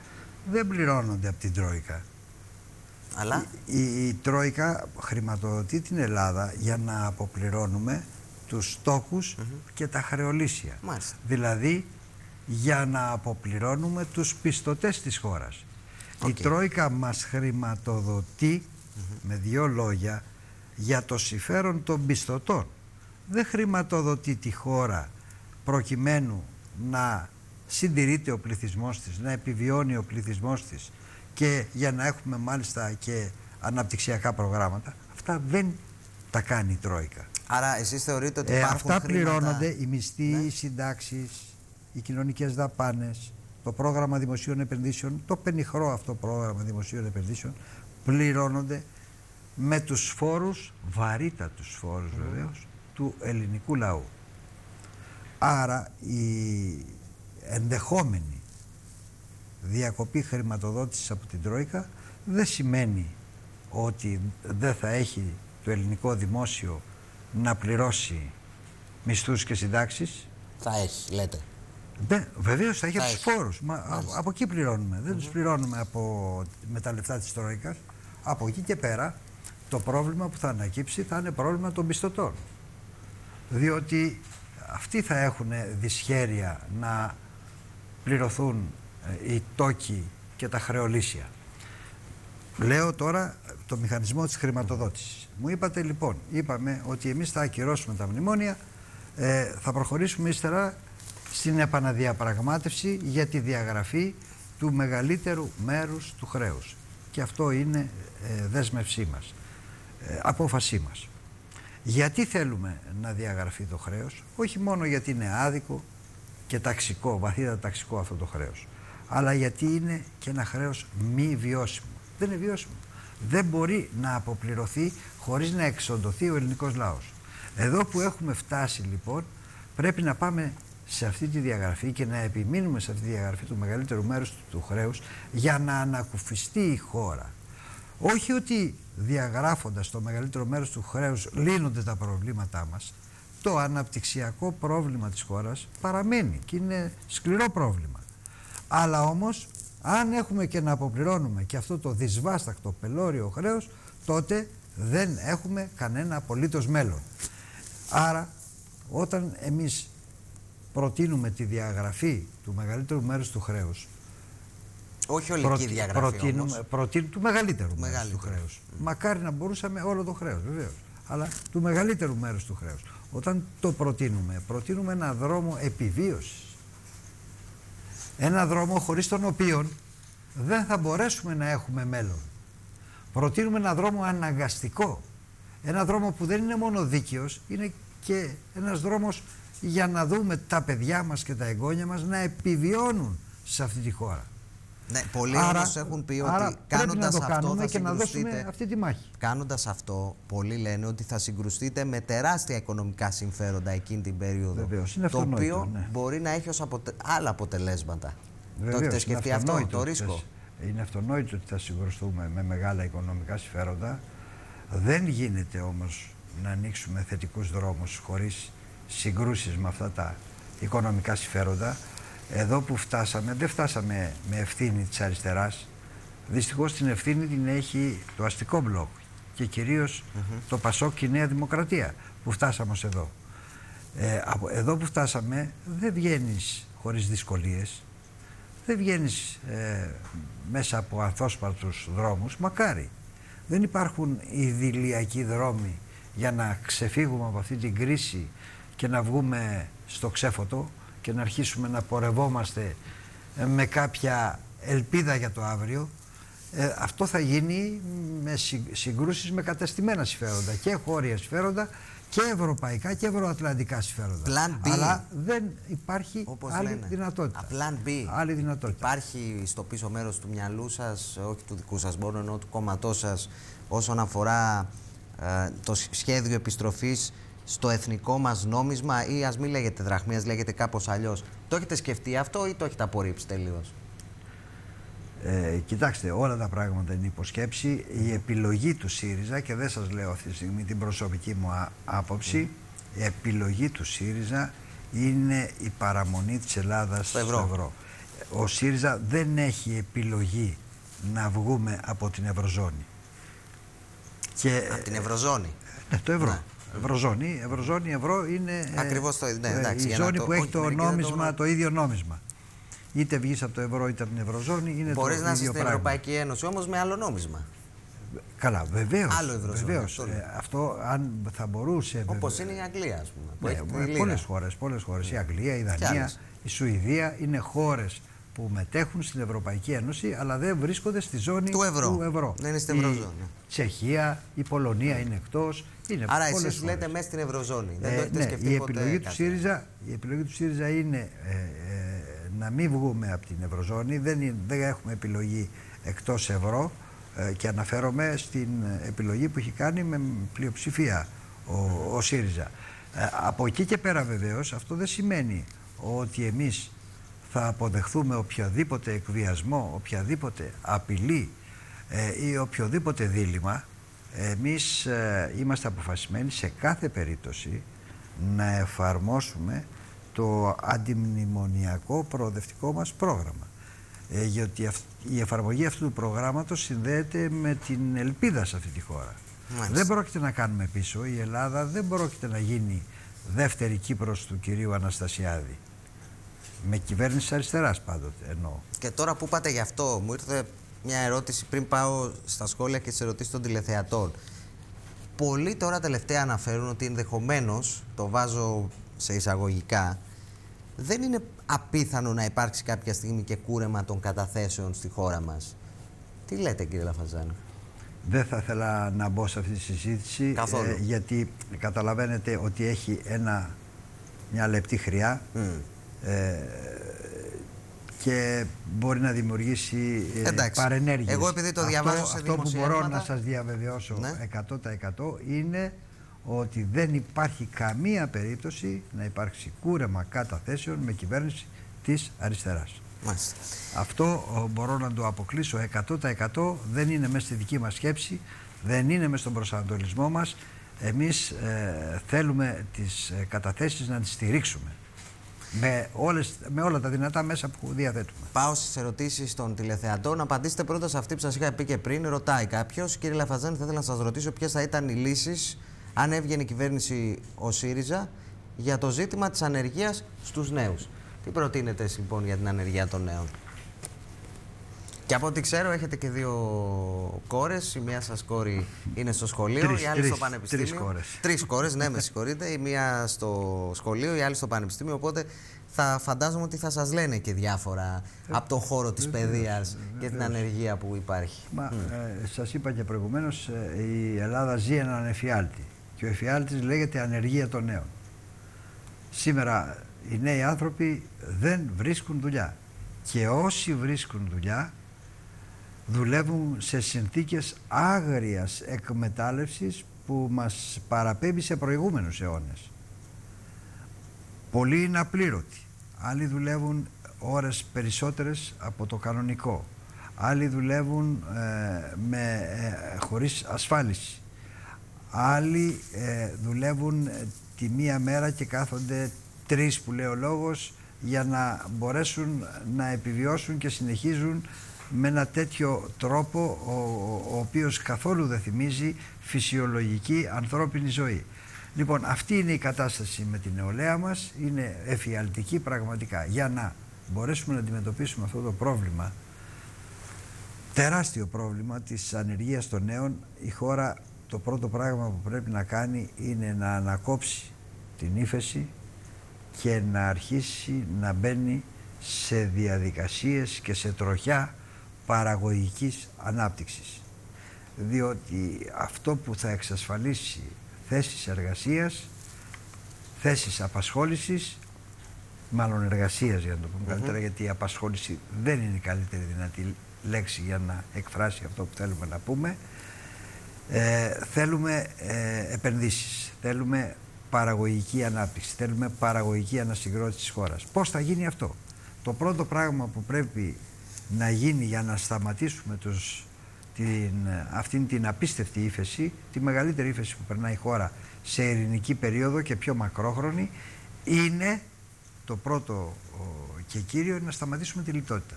δεν πληρώνονται από την Τρόικα. Αλλά Η, η, η Τρόικα χρηματοδοτεί την Ελλάδα για να αποπληρώνουμε τους τόκους και τα χρεολύσια. Μάλιστα. Δηλαδή για να αποπληρώνουμε τους πιστωτές της χώρας. Η Οκ. Τρόικα μας χρηματοδοτεί με δύο λόγια για το συμφέρον των πιστωτών. Δεν χρηματοδοτεί τη χώρα προκειμένου να συντηρείται ο πληθυσμός της, να επιβιώνει ο πληθυσμός της και για να έχουμε μάλιστα και αναπτυξιακά προγράμματα. Αυτά δεν τα κάνει η Τρόικα. άρα εσείς θεωρείτε ότι Ε, υπάρχουν αυτά χρήματα... πληρώνονται οι μισθοί, οι συντάξεις, οι κοινωνικές δαπάνες, το πρόγραμμα δημοσίων επενδύσεων, το πενιχρό αυτό πρόγραμμα δημοσίων επενδύσεων πληρώνονται με τους φόρους, βαρύτατους φόρους βεβαίως, του ελληνικού λαού. Άρα η ενδεχόμενη διακοπή χρηματοδότησης από την Τρόικα δεν σημαίνει ότι δεν θα έχει το ελληνικό δημόσιο να πληρώσει μισθούς και συντάξεις. Θα έχει, λέτε. Ναι, βεβαίως θα έχει Θα από τους έχει. φόρους. Από εκεί πληρώνουμε. Δεν τους πληρώνουμε από, με τα λεφτά της Τρόικας. Από εκεί και πέρα το πρόβλημα που θα ανακύψει θα είναι πρόβλημα των πιστωτών. Διότι αυτοί θα έχουν δυσχέρεια να πληρωθούν ε, οι τόκοι και τα χρεολύσια. Λέω τώρα το μηχανισμό της χρηματοδότησης. Μου είπατε λοιπόν, είπαμε ότι εμείς θα ακυρώσουμε τα μνημόνια, ε, θα προχωρήσουμε ύστερα στην επαναδιαπραγμάτευση για τη διαγραφή του μεγαλύτερου μέρους του χρέους. Και αυτό είναι ε, δέσμευσή μας, ε, απόφασή μας. Γιατί θέλουμε να διαγραφεί το χρέος, όχι μόνο γιατί είναι άδικο και ταξικό, βαθύτατα ταξικό αυτό το χρέος, αλλά γιατί είναι και ένα χρέος μη βιώσιμο. Δεν είναι βιώσιμο. Δεν μπορεί να αποπληρωθεί χωρίς να εξοντωθεί ο ελληνικός λαός. Εδώ που έχουμε φτάσει λοιπόν πρέπει να πάμε σε αυτή τη διαγραφή και να επιμείνουμε σε αυτή τη διαγραφή του μεγαλύτερου μέρους του, του χρέους για να ανακουφιστεί η χώρα. Όχι ότι διαγράφοντας το μεγαλύτερο μέρος του χρέους λύνονται τα προβλήματά μας. Το αναπτυξιακό πρόβλημα της χώρας παραμένει και είναι σκληρό πρόβλημα. Αλλά όμως αν έχουμε και να αποπληρώνουμε και αυτό το δυσβάστακτο πελώριο χρέος τότε δεν έχουμε κανένα απολύτως μέλλον. Άρα όταν εμείς προτείνουμε τη διαγραφή του μεγαλύτερου μέρους του χρέους όχι ολική Προτι... διαγραφή προτείνουμε, όμως. Προτείνουμε του μεγαλύτερου, μέρους του χρέους. Μακάρι να μπορούσαμε όλο το χρέος βεβαίως. Αλλά του μεγαλύτερου μέρους του χρέους. Όταν το προτείνουμε, προτείνουμε ένα δρόμο επιβίωσης. Ένα δρόμο χωρίς τον οποίο δεν θα μπορέσουμε να έχουμε μέλλον. Προτείνουμε ένα δρόμο αναγκαστικό. Ένα δρόμο που δεν είναι μόνο δίκαιος, είναι και ένας δρόμος για να δούμε τα παιδιά μας και τα εγγόνια μας να επιβιώνουν σε αυτή τη χώρα. Ναι, πολλοί άρα, όμως έχουν πει ότι κάνοντας αυτό κάνουμε θα και να δώσουμε αυτή τη μάχη. Κάνοντας αυτό, πολλοί λένε ότι θα συγκρουστείτε με τεράστια οικονομικά συμφέροντα εκείνη την περίοδο. Βεβαίως, είναι το οποίο ναι. μπορεί να έχει ως αποτε... άλλα αποτελέσματα. Βεβαίως, το έχετε σκεφτεί αυτό, το ρίσκο. Είναι αυτονόητο ότι θα συγκρουστούμε με μεγάλα οικονομικά συμφέροντα. Δεν γίνεται όμως να ανοίξουμε θετικούς δρόμους χωρίς συγκρούσεις με αυτά τα οικονομικά συμφέροντα. Εδώ που φτάσαμε, δεν φτάσαμε με ευθύνη της αριστεράς. Δυστυχώς την ευθύνη την έχει το αστικό μπλοκ και κυρίως το Πασόκ και η Νέα Δημοκρατία που φτάσαμε ως εδώ. Ε, εδώ που φτάσαμε δεν βγαίνεις χωρίς δυσκολίες, δεν βγαίνεις ε, μέσα από αθόσπαρτους δρόμους, μακάρι. Δεν υπάρχουν ιδηλιακοί δρόμοι για να ξεφύγουμε από αυτή την κρίση και να βγούμε στο ξέφωτο και να αρχίσουμε να πορευόμαστε ε, με κάποια ελπίδα για το αύριο ε, αυτό θα γίνει με συγκρούσεις με καταστημένα συμφέροντα και χώρια συμφέροντα και ευρωπαϊκά και ευρωατλαντικά συμφέροντα. Plan Αλλά δεν υπάρχει άλλη λένε. δυνατότητα. Plan B. Άλλη δυνατότητα. Υπάρχει στο πίσω μέρος του μυαλού σας, όχι του δικού σας μόνο, ενώ του κόμματός σας, όσον αφορά ε, το σχέδιο επιστροφής στο εθνικό μας νόμισμα ή ας μην λέγεται δραχμή, ας λέγεται κάπως αλλιώς. Το έχετε σκεφτεί αυτό ή το έχετε απορρίψει τελείως; Ε, κοιτάξτε, όλα τα πράγματα είναι υποσκέψη. Η επιλογή του ΣΥΡΙΖΑ, και δεν σας λέω αυτή τη στιγμή την προσωπική μου άποψη, η επιλογή του ΣΥΡΙΖΑ είναι η παραμονή της Ελλάδας στο ευρώ. Ο ΣΥΡΙΖΑ δεν έχει επιλογή να βγούμε από την Ευρωζώνη. Και, από την Ευρωζώνη. Ναι, το ευρώ. Ναι. Ευρωζώνη. Ευρωζώνη, ευρώ είναι Ακριβώς το, ναι, εντάξει, η ζώνη που έχει το νόμισμα, το ίδιο νόμισμα. Είτε βγεις από το ευρώ είτε από την Ευρωζώνη. Είναι Μπορείς το να είσαι στην Ευρωπαϊκή Ένωση όμως με άλλο νόμισμα. Καλά, βεβαίως. Άλλο Ευρωζώνη. Βεβαίως. Ε, αυτό αν θα μπορούσε. Όπως είναι η Αγγλία, ας πούμε. Ναι, πολλές χώρες. Πολλές χώρες. Η Αγγλία, η Δανία, η Σουηδία είναι χώρες που μετέχουν στην Ευρωπαϊκή Ένωση αλλά δεν βρίσκονται στη ζώνη του ευρώ. Του ευρώ. Δεν είναι στην Ευρωζώνη. Η Τσεχία, η Πολωνία είναι εκτός. Άρα εσείς λέτε μέσα στην Ευρωζώνη. Δεν το ε, έχετε ναι, σκεφτεί η ποτέ επιλογή, του ΣΥΡΙΖΑ, η επιλογή του ΣΥΡΙΖΑ είναι ε, ε, να μην βγούμε από την Ευρωζώνη. Δεν, δεν έχουμε επιλογή εκτός ευρώ ε, και αναφέρομαι στην επιλογή που έχει κάνει με πλειοψηφία ο, ο ΣΥΡΙΖΑ. από εκεί και πέρα βεβαίως αυτό δεν σημαίνει ότι εμείς θα αποδεχθούμε οποιοδήποτε εκβιασμό, οποιαδήποτε απειλή ή οποιοδήποτε δίλημα εμείς ε, είμαστε αποφασισμένοι σε κάθε περίπτωση να εφαρμόσουμε το αντιμνημονιακό προοδευτικό μας πρόγραμμα. Ε, γιατί η εφαρμογή αυτού του προγράμματος συνδέεται με την ελπίδα σε αυτή τη χώρα. Δεν πρόκειται να κάνουμε πίσω. Η Ελλάδα δεν πρόκειται να γίνει δεύτερη Κύπρος του κυρίου Αναστασιάδη. Με κυβέρνηση αριστεράς πάντοτε εννοώ. Και τώρα που είπατε γι' αυτό, μου ήρθε μια ερώτηση πριν πάω στα σχόλια και τις ερωτήσεις των τηλεθεατών. Πολλοί τώρα τελευταία αναφέρουν ότι ενδεχομένως, το βάζω σε εισαγωγικά, δεν είναι απίθανο να υπάρξει κάποια στιγμή και κούρεμα των καταθέσεων στη χώρα μας. Τι λέτε κύριε Λαφαζάνη; Δεν θα ήθελα να μπω σε αυτή τη συζήτηση Καθόλου. ε, γιατί καταλαβαίνετε ότι έχει ένα, μια λεπτή χρειά ε, και μπορεί να δημιουργήσει ε, Εντάξει. παρενέργειες. Εγώ επειδή το Αυτό- διαβάζω σε Αυτό που μπορώ δημοσιεύματα- να σας διαβεβαιώσω Ναι. 100% είναι ότι δεν υπάρχει καμία περίπτωση να υπάρξει κούρεμα καταθέσεων με κυβέρνηση της αριστεράς. Μάλιστα. Αυτό ο, μπορώ να το αποκλείσω 100% δεν είναι μέσα στη δική μας σκέψη, δεν είναι μέσα στον προσανατολισμό μας. Εμείς ε, θέλουμε τις ε, καταθέσεις να τις στηρίξουμε με, όλες, με όλα τα δυνατά μέσα που διαθέτουμε. Πάω στις ερωτήσεις των τηλεθεατών. Απαντήστε πρώτα σε αυτή που σας είχα πει και πριν. Ρωτάει κάποιος, κύριε Λαφαζάνη, θα ήθελα να σας ρωτήσω ποιες θα ήταν οι λύσεις αν έβγαινε η κυβέρνηση ο ΣΥΡΙΖΑ για το ζήτημα της ανεργίας στους νέους. Τι προτείνετε εσείς, λοιπόν για την ανεργία των νέων; Και από ό,τι ξέρω, έχετε και δύο κόρες. Η μία σας κόρη είναι στο σχολείο, Τρεις, η άλλη τρεις, στο πανεπιστήμιο. τρεις κόρες. Τρεις κόρες, ναι, με συγχωρείτε. Η μία στο σχολείο, η άλλη στο πανεπιστήμιο. Οπότε θα φαντάζομαι ότι θα σας λένε και διάφορα από τον χώρο της παιδείας και την ανεργία που υπάρχει. Μα, ε, σας είπα και προηγουμένως, ε, η Ελλάδα ζει έναν εφιάλτη και ο εφιάλτης λέγεται ανεργία των νέων. Σήμερα οι νέοι άνθρωποι δεν βρίσκουν δουλειά και όσοι βρίσκουν δουλειά δουλεύουν σε συνθήκες άγριας εκμετάλλευσης που μας παραπέμπει σε προηγούμενους αιώνες. Πολλοί είναι απλήρωτοι. Άλλοι δουλεύουν ώρες περισσότερες από το κανονικό. Άλλοι δουλεύουν ε, με, ε, χωρίς ασφάλιση. Άλλοι ε, δουλεύουν ε, τη μία μέρα και κάθονται τρεις που λέει ο λόγος για να μπορέσουν να επιβιώσουν και συνεχίζουν με ένα τέτοιο τρόπο ο, ο, ο οποίος καθόλου δεν θυμίζει φυσιολογική ανθρώπινη ζωή. Λοιπόν, αυτή είναι η κατάσταση με την νεολαία μας, είναι εφιαλτική πραγματικά. Για να μπορέσουμε να αντιμετωπίσουμε αυτό το πρόβλημα, τεράστιο πρόβλημα της ανεργίας των νέων, η χώρα το πρώτο πράγμα που πρέπει να κάνει είναι να ανακόψει την ύφεση και να αρχίσει να μπαίνει σε διαδικασίες και σε τροχιά παραγωγικής ανάπτυξης. Διότι αυτό που θα εξασφαλίσει θέσεις εργασίας, θέσεις απασχόλησης, μάλλον εργασίας για να το πούμε καλύτερα, γιατί η απασχόληση δεν είναι η καλύτερη δυνατή λέξη για να εκφράσει αυτό που θέλουμε να πούμε. Ε, θέλουμε ε, επενδύσεις, θέλουμε παραγωγική ανάπτυξη, θέλουμε παραγωγική ανασυγκρότηση της χώρας. Πώς θα γίνει αυτό; Το πρώτο πράγμα που πρέπει να γίνει για να σταματήσουμε τους, την, αυτήν την απίστευτη ύφεση, τη μεγαλύτερη ύφεση που περνάει η χώρα σε ειρηνική περίοδο και πιο μακρόχρονη, είναι το πρώτο ο, και κύριο είναι να σταματήσουμε τη λιτότητα.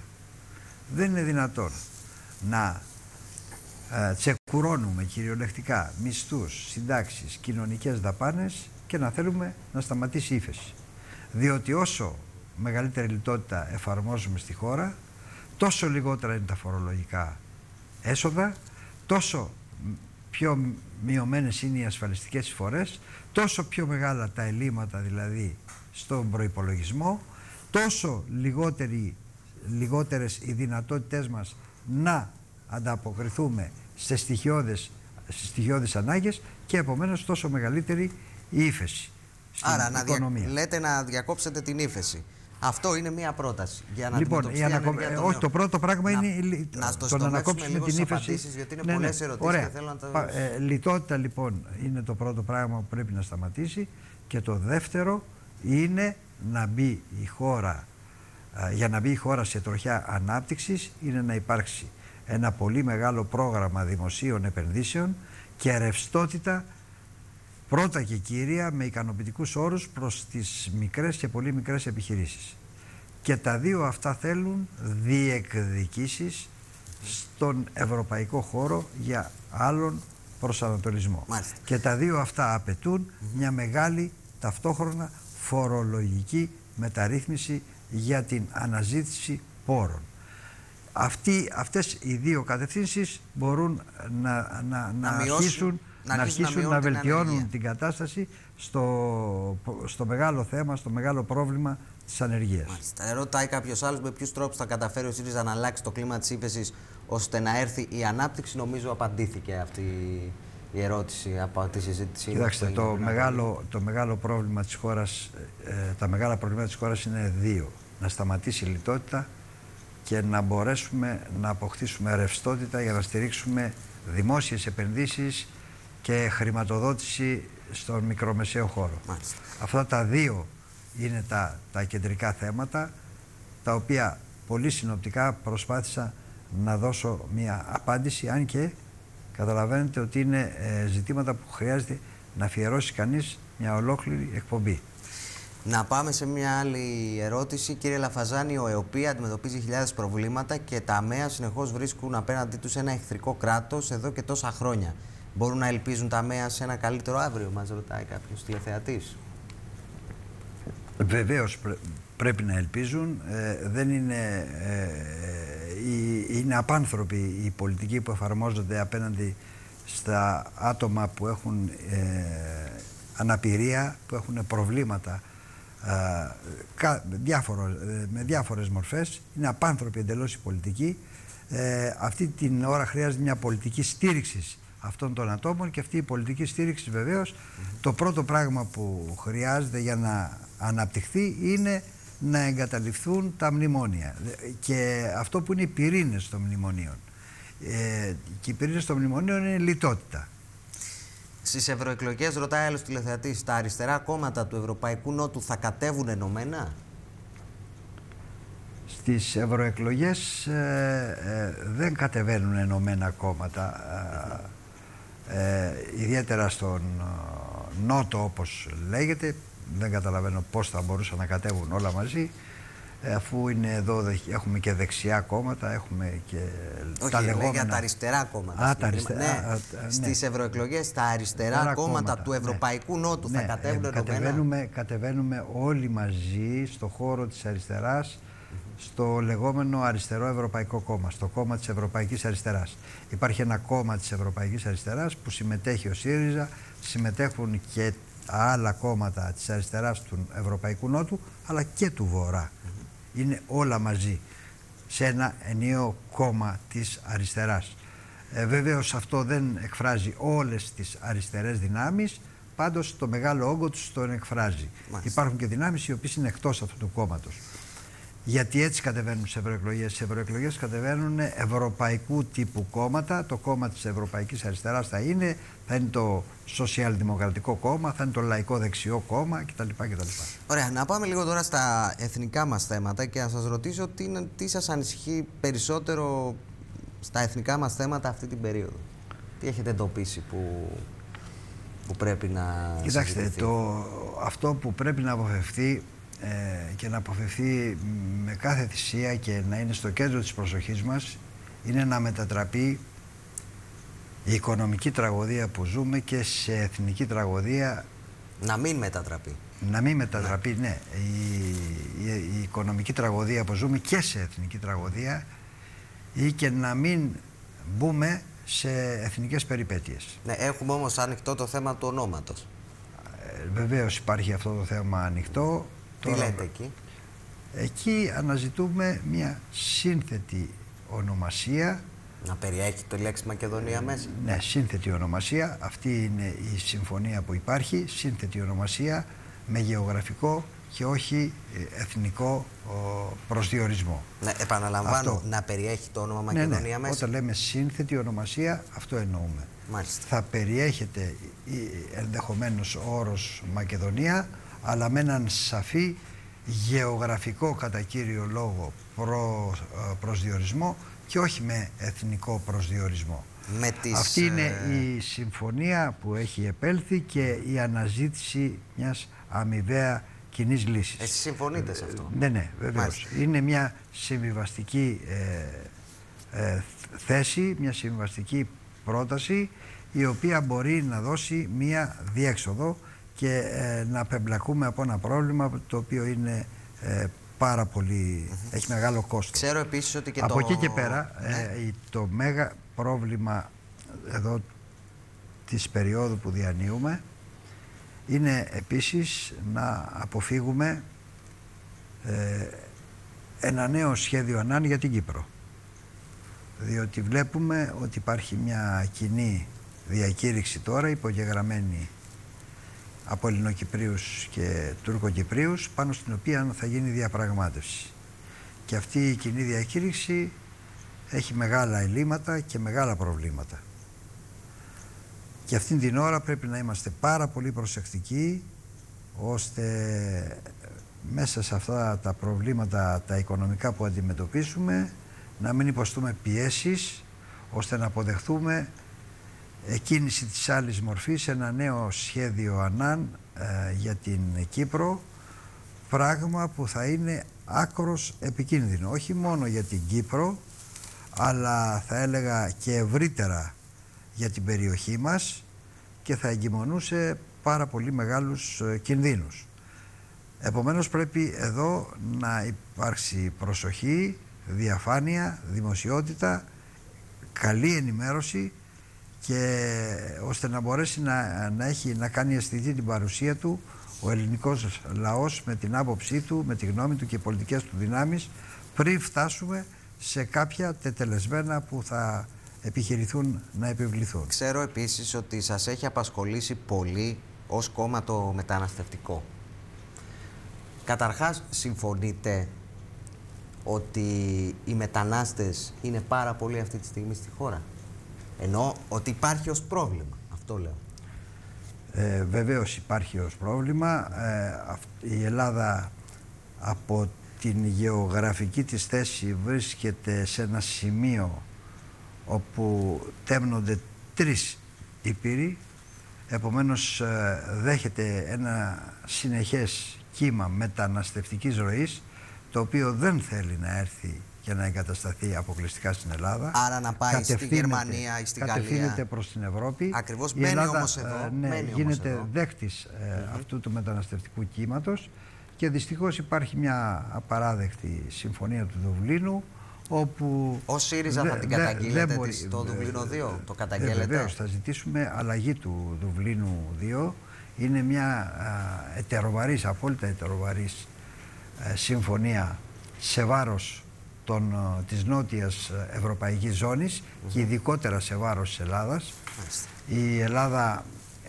Δεν είναι δυνατόν να ε, τσεκουρώνουμε κυριολεκτικά μισθούς, συντάξεις, κοινωνικές δαπάνες και να θέλουμε να σταματήσει η ύφεση. Διότι όσο μεγαλύτερη λιτότητα εφαρμόζουμε στη χώρα, τόσο λιγότερα είναι τα φορολογικά έσοδα, τόσο πιο μειωμένες είναι οι ασφαλιστικές εισφορές, τόσο πιο μεγάλα τα ελλείμματα δηλαδή στον προϋπολογισμό, τόσο λιγότεροι, λιγότερες οι δυνατότητές μας να ανταποκριθούμε σε στοιχειώδες, στις στοιχειώδεις ανάγκες και επομένως τόσο μεγαλύτερη η ύφεση στην Άρα, να δια... οικονομία. λέτε να διακόψετε την ύφεση. Αυτό είναι μία πρόταση. Για να Λοιπόν, αντιμετωπιστεί η ανακο... ανεργία των όχι, νέων. το πρώτο πράγμα Να- είναι η λι- να στο το να στοχεύσουμε ανακόψουμε λίγο την στις ύφεση. απαντήσεις, γιατί είναι πολλές ερωτήσεις Ωραία. και θέλω να τα- Πα- ε, λιτότητα λοιπόν είναι το πρώτο πράγμα που πρέπει να σταματήσει και το δεύτερο είναι να μπει η χώρα, ε, για να μπει η χώρα σε τροχιά ανάπτυξης είναι να υπάρξει ένα πολύ μεγάλο πρόγραμμα δημοσίων επενδύσεων και ρευστότητα πρώτα και κύρια με ικανοποιητικούς όρους προς τις μικρές και πολύ μικρές επιχειρήσεις. Και τα δύο αυτά θέλουν διεκδικήσεις στον ευρωπαϊκό χώρο για άλλον προσανατολισμό. Μάλιστα. Και τα δύο αυτά απαιτούν μια μεγάλη ταυτόχρονα φορολογική μεταρρύθμιση για την αναζήτηση πόρων. Αυτοί, αυτές οι δύο κατευθύνσεις μπορούν να, να, να, αρχίσουν, να, αρχίσουν να, βελτιώνουν την, την κατάσταση στο, στο μεγάλο θέμα, στο μεγάλο πρόβλημα της ανεργίας. Μάλιστα. Ρωτάει κάποιος άλλος με ποιους τρόπους θα καταφέρει ο ΣΥΡΙΖΑ να αλλάξει το κλίμα της ύφεσης ώστε να έρθει η ανάπτυξη. Νομίζω απαντήθηκε αυτή η ερώτηση από τη συζήτηση. Κοιτάξτε, το μεγάλο, το μεγάλο πρόβλημα της χώρας, ε, τα μεγάλα προβλήματα της χώρας είναι δύο. Να σταματήσει η λιτότητα και να μπορέσουμε να αποκτήσουμε ρευστότητα για να στηρίξουμε δημόσιες επενδύσεις και χρηματοδότηση στον μικρομεσαίο χώρο. Μάλιστα. Αυτά τα δύο είναι τα, τα κεντρικά θέματα τα οποία πολύ συνοπτικά προσπάθησα να δώσω μια απάντηση αν και καταλαβαίνετε ότι είναι ε, ζητήματα που χρειάζεται να αφιερώσει κανείς μια ολόκληρη εκπομπή. Να πάμε σε μια άλλη ερώτηση. Κύριε Λαφαζάνη, ο ΕΟΠΗ αντιμετωπίζει χιλιάδες προβλήματα και τα ΑΜΕΑ συνεχώς βρίσκουν απέναντί τους ένα εχθρικό κράτος εδώ και τόσα χρόνια. Μπορούν να ελπίζουν τα ΑΜΕΑ σε ένα καλύτερο αύριο, μας ρωτάει κάποιος τηλεθεατής. Βεβαίως πρέπει να ελπίζουν. Ε, δεν είναι, ε, είναι απάνθρωποι οι πολιτικοί που εφαρμόζονται απέναντι στα άτομα που έχουν ε, αναπηρία, που έχουν προβλήματα ε, διάφορο, ε, με διάφορες μορφές. Είναι απάνθρωποι εντελώς οι πολιτικοί. Ε, αυτή την ώρα χρειάζεται μια πολιτική στήριξης αυτών των ατόμων και αυτή η πολιτική στήριξη βεβαίως το πρώτο πράγμα που χρειάζεται για να αναπτυχθεί είναι να εγκαταλειφθούν τα μνημόνια και αυτό που είναι οι πυρήνες των μνημονίων. Ε, και οι πυρήνες των μνημονίων είναι λιτότητα. Στις ευρωεκλογές, ρωτάει άλλος τηλεθεατής, τα αριστερά κόμματα του Ευρωπαϊκού Νότου θα κατέβουν ενωμένα; Στις ευρωεκλογές ε, ε, δεν κατεβαίνουν ενωμένα κόμματα. Ε, ε, ιδιαίτερα στον Νότο όπως λέγεται, δεν καταλαβαίνω πώς θα μπορούσαν να κατέβουν όλα μαζί αφού είναι εδώ, έχουμε και δεξιά κόμματα, έχουμε και Όχι, τα λεγόμενα... για τα αριστερά κόμματα. Α, τα αριστερά. Ναι, ναι. Στις ευρωεκλογές τα αριστερά κόμματα, του ναι. Ευρωπαϊκού Νότου θα ναι, κατέβουν ε, κατεβαίνουμε, κατεβαίνουμε όλοι μαζί στο χώρο της αριστεράς στο λεγόμενο αριστερό Ευρωπαϊκό Κόμμα, στο κόμμα της Ευρωπαϊκής Αριστεράς. Υπάρχει ένα κόμμα της Ευρωπαϊκής Αριστεράς που συμμετέχει ο ΣΥΡΙΖΑ, συμμετέχουν και άλλα κόμματα της αριστεράς του Ευρωπαϊκού Νότου, αλλά και του Βορρά είναι όλα μαζί σε ένα ενίο κόμμα της αριστεράς. Ε, βεβαίως αυτό δεν εκφράζει όλες τις αριστερές δυνάμεις, πάντως το μεγάλο όγκο τους τον εκφράζει. Υπάρχουν και δυνάμεις οι οποίες είναι εκτός αυτού του κόμματος. Γιατί έτσι κατεβαίνουν σε ευρωεκλογές. Σε ευρωεκλογές κατεβαίνουν ευρωπαϊκού τύπου κόμματα. Το κόμμα της Ευρωπαϊκής Αριστεράς θα είναι, θα είναι το Σοσιαλδημοκρατικό Κόμμα, θα είναι το Λαϊκό Δεξιό Κόμμα κτλ. κτλ. Ωραία, να πάμε λίγο τώρα στα εθνικά μας θέματα και να σας ρωτήσω τι, τι σας ανησυχεί περισσότερο στα εθνικά μας θέματα αυτή την περίοδο. Τι έχετε εντοπίσει που, που πρέπει να. Κοιτάξτε, το, αυτό που πρέπει να αποφευθεί ε, και να αποφευθεί με κάθε θυσία και να είναι στο κέντρο της προσοχής μας είναι να μετατραπεί η οικονομική τραγωδία που ζούμε και σε εθνική τραγωδία να μην μετατραπεί να μην μετατραπεί, ναι, η, η, οικονομική τραγωδία που ζούμε και σε εθνική τραγωδία ή και να μην μπούμε σε εθνικές περιπέτειες. Ναι, έχουμε όμως ανοιχτό το θέμα του ονόματος. Ε, βεβαίως υπάρχει αυτό το θέμα ανοιχτό. Τι λέτε εκεί; Εκεί αναζητούμε μια σύνθετη ονομασία. Να περιέχει το λέξη Μακεδονία μέσα; Ναι, σύνθετη ονομασία. Αυτή είναι η συμφωνία που υπάρχει. Σύνθετη ονομασία με γεωγραφικό και όχι ε, εθνικό προσδιορισμό. Ναι, επαναλαμβάνω, να περιέχει το όνομα Μακεδονία ναι, ναι. μέσα; Όταν λέμε σύνθετη ονομασία, αυτό εννοούμε. Μάλιστα. Θα περιέχεται ενδεχομένως ο όρος Μακεδονία, αλλά με έναν σαφή γεωγραφικό κατά κύριο λόγο προ, ε, προσδιορισμό και όχι με εθνικό προσδιορισμό. Με τις, Αυτή είναι ε, η συμφωνία που έχει επέλθει και η αναζήτηση μιας αμοιβαία κοινής λύσης. Εσείς συμφωνείτε σε αυτό; Ναι, ναι, βεβαίως. Είναι μια συμβιβαστική ε, θέση, μια συμβιβαστική πρόταση η οποία μπορεί να δώσει μια διέξοδο και ε, να απεμπλακούμε από ένα πρόβλημα το οποίο είναι ε, πάρα πολύ, έχει μεγάλο κόστος. Ξέρω επίσης ότι και Από το... εκεί και πέρα, Ναι. ε, το μέγα πρόβλημα εδώ της περίοδου που διανύουμε είναι επίσης να αποφύγουμε ε, ένα νέο σχέδιο ανάν για την Κύπρο. Διότι βλέπουμε ότι υπάρχει μια κοινή διακήρυξη τώρα υπογεγραμμένη από Ελληνοκυπρίους και Τουρκοκυπρίους πάνω στην οποία θα γίνει διαπραγμάτευση. Και αυτή η κοινή διακήρυξη έχει μεγάλα ελλείμματα και μεγάλα προβλήματα. Και αυτήν την ώρα πρέπει να είμαστε πάρα πολύ προσεκτικοί ώστε μέσα σε αυτά τα προβλήματα τα οικονομικά που αντιμετωπίσουμε να μην υποστούμε πιέσεις ώστε να αποδεχθούμε εκκίνηση της άλλης μορφής ένα νέο σχέδιο ΑΝΑΝ ε, για την Κύπρο πράγμα που θα είναι άκρος επικίνδυνο όχι μόνο για την Κύπρο αλλά θα έλεγα και ευρύτερα για την περιοχή μας και θα εγκυμονούσε πάρα πολύ μεγάλους ε, κινδύνους. Επομένως πρέπει εδώ να υπάρξει προσοχή, διαφάνεια, δημοσιότητα, καλή ενημέρωση και ώστε να μπορέσει να, να, έχει, να κάνει αισθητή την παρουσία του ο ελληνικός λαός με την άποψή του, με τη γνώμη του και πολιτικές του δυνάμεις πριν φτάσουμε σε κάποια τετελεσμένα που θα επιχειρηθούν να επιβληθούν. Ξέρω επίσης ότι σας έχει απασχολήσει πολύ ως κόμμα το μεταναστευτικό. Καταρχάς, συμφωνείτε ότι οι μετανάστες είναι πάρα πολλοί αυτή τη στιγμή στη χώρα; Ενώ ότι υπάρχει ως πρόβλημα. Αυτό λέω. Ε, βεβαίως υπάρχει ως πρόβλημα. Ε, η Ελλάδα από την γεωγραφική της θέση βρίσκεται σε ένα σημείο όπου τέμνονται τρεις ήπειροι επομένως ε, δέχεται ένα συνεχές κύμα μεταναστευτικής ροής το οποίο δεν θέλει να έρθει και να εγκατασταθεί αποκλειστικά στην Ελλάδα. Άρα να πάει στη Γερμανία ή στη Γαλλία. Κατευθύνεται προς την Ευρώπη. Ακριβώς, Η μένει Ελλάδα, όμως εδώ, ε, ναι, μένει όμως γίνεται εδώ. δέχτης ε, αυτού του μεταναστευτικού κύματος και δυστυχώς υπάρχει μια απαράδεκτη συμφωνία του Δουβλίνου όπου Ω ΣΥΡΙΖΑ δε- θα την δε- καταγγείλετε δεν μπορεί- της- το ε, Δουβλίνο 2, το ε, καταγγέλλετε. βεβαίως, θα ζητήσουμε αλλαγή του Δουβλίνου 2. Είναι μια α, ετεροβαρής, απόλυτα ετεροβαρής ε, συμφωνία σε βάρος των, ε, της νότιας ε, ευρωπαϊκής ζώνης και ειδικότερα σε βάρος της Ελλάδας. Μάλιστα. Η Ελλάδα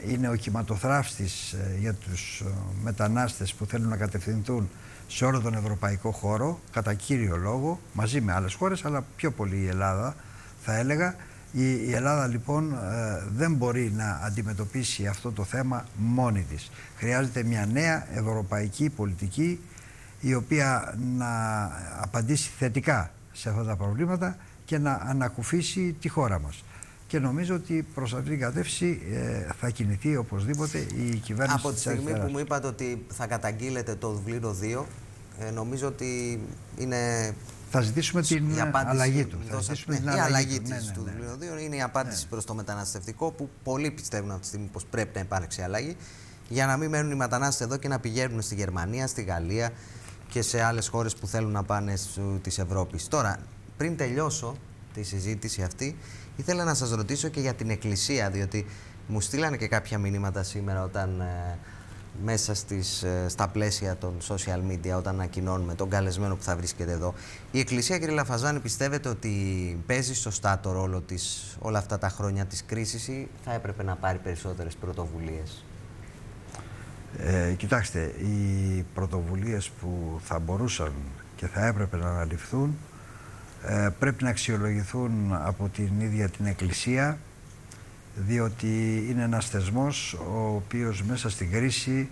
είναι ο κυματοθράφστης ε, για τους ε, μετανάστες που θέλουν να κατευθυνθούν σε όλο τον ευρωπαϊκό χώρο, κατά κύριο λόγο, μαζί με άλλες χώρες, αλλά πιο πολύ η Ελλάδα θα έλεγα. Η, η Ελλάδα λοιπόν ε, δεν μπορεί να αντιμετωπίσει αυτό το θέμα μόνη της. Χρειάζεται μια νέα ευρωπαϊκή πολιτική η οποία να απαντήσει θετικά σε αυτά τα προβλήματα και να ανακουφίσει τη χώρα μας. Και νομίζω ότι προς αυτήν την κατεύθυνση ε, θα κινηθεί οπωσδήποτε η κυβέρνηση Από τη της στιγμή αριστεράς. που μου είπατε ότι θα καταγγείλετε το Δουβλίνο 2, ε, νομίζω ότι είναι Θα ζητήσουμε την η απάντηση αλλαγή του. Θα δώσατε. ζητήσουμε Ναι, την η αλλαγή, αλλαγή του. της Ναι, του ναι, ναι. Δουβλίνου 2 είναι η απάντηση προς το μεταναστευτικό που πολλοί πιστεύουν αυτή τη στιγμή πως πρέπει να υπάρξει αλλαγή για να μην μένουν οι μετανάστες εδώ και να πηγαίνουν στη Γερμανία, στη Γαλλία και σε άλλες χώρες που θέλουν να πάνε στου- της Ευρώπης. Τώρα, πριν τελειώσω τη συζήτηση αυτή, ήθελα να σας ρωτήσω και για την Εκκλησία, διότι μου στείλανε και κάποια μηνύματα σήμερα όταν ε, μέσα στις, ε, στα πλαίσια των social media όταν ανακοινώνουμε τον καλεσμένο που θα βρίσκεται εδώ. Η Εκκλησία, κύριε Λαφαζάνη, πιστεύετε ότι παίζει σωστά το ρόλο της όλα αυτά τα χρόνια της κρίσης ή θα έπρεπε να πάρει περισσότερες πρωτοβουλίες; Ε, κοιτάξτε, οι πρωτοβουλίες που θα μπορούσαν και θα έπρεπε να αναλυφθούν ε, πρέπει να αξιολογηθούν από την ίδια την Εκκλησία διότι είναι ένας θεσμός ο οποίος μέσα στην κρίση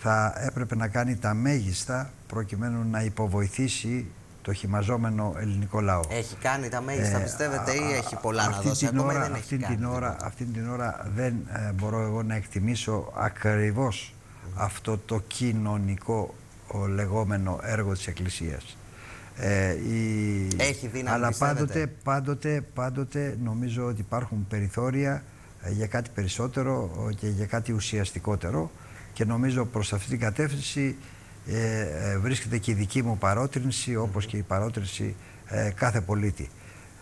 θα έπρεπε να κάνει τα μέγιστα προκειμένου να υποβοηθήσει το χυμαζόμενο ελληνικό λαό. Έχει κάνει τα μέγιστα, Ε, πιστεύετε, ή α- έχει πολλά να αυτή δώσει; την ακόμα ή ώρα, δεν έχει αυτή κάνει την ώρα, τίποτα. Αυτή την ώρα δεν ε, μπορώ εγώ να εκτιμήσω ακριβώς αυτό το κοινωνικό ο, λεγόμενο έργο της Εκκλησίας. Ε, η... Έχει δύναμη, Αλλά πιστεύετε; πάντοτε, πάντοτε, πάντοτε νομίζω ότι υπάρχουν περιθώρια ε, για κάτι περισσότερο ε, και για κάτι ουσιαστικότερο και νομίζω προς αυτή την κατεύθυνση ε, ε, βρίσκεται και η δική μου παρότρινση όπως και η παρότρινση ε, κάθε πολίτη.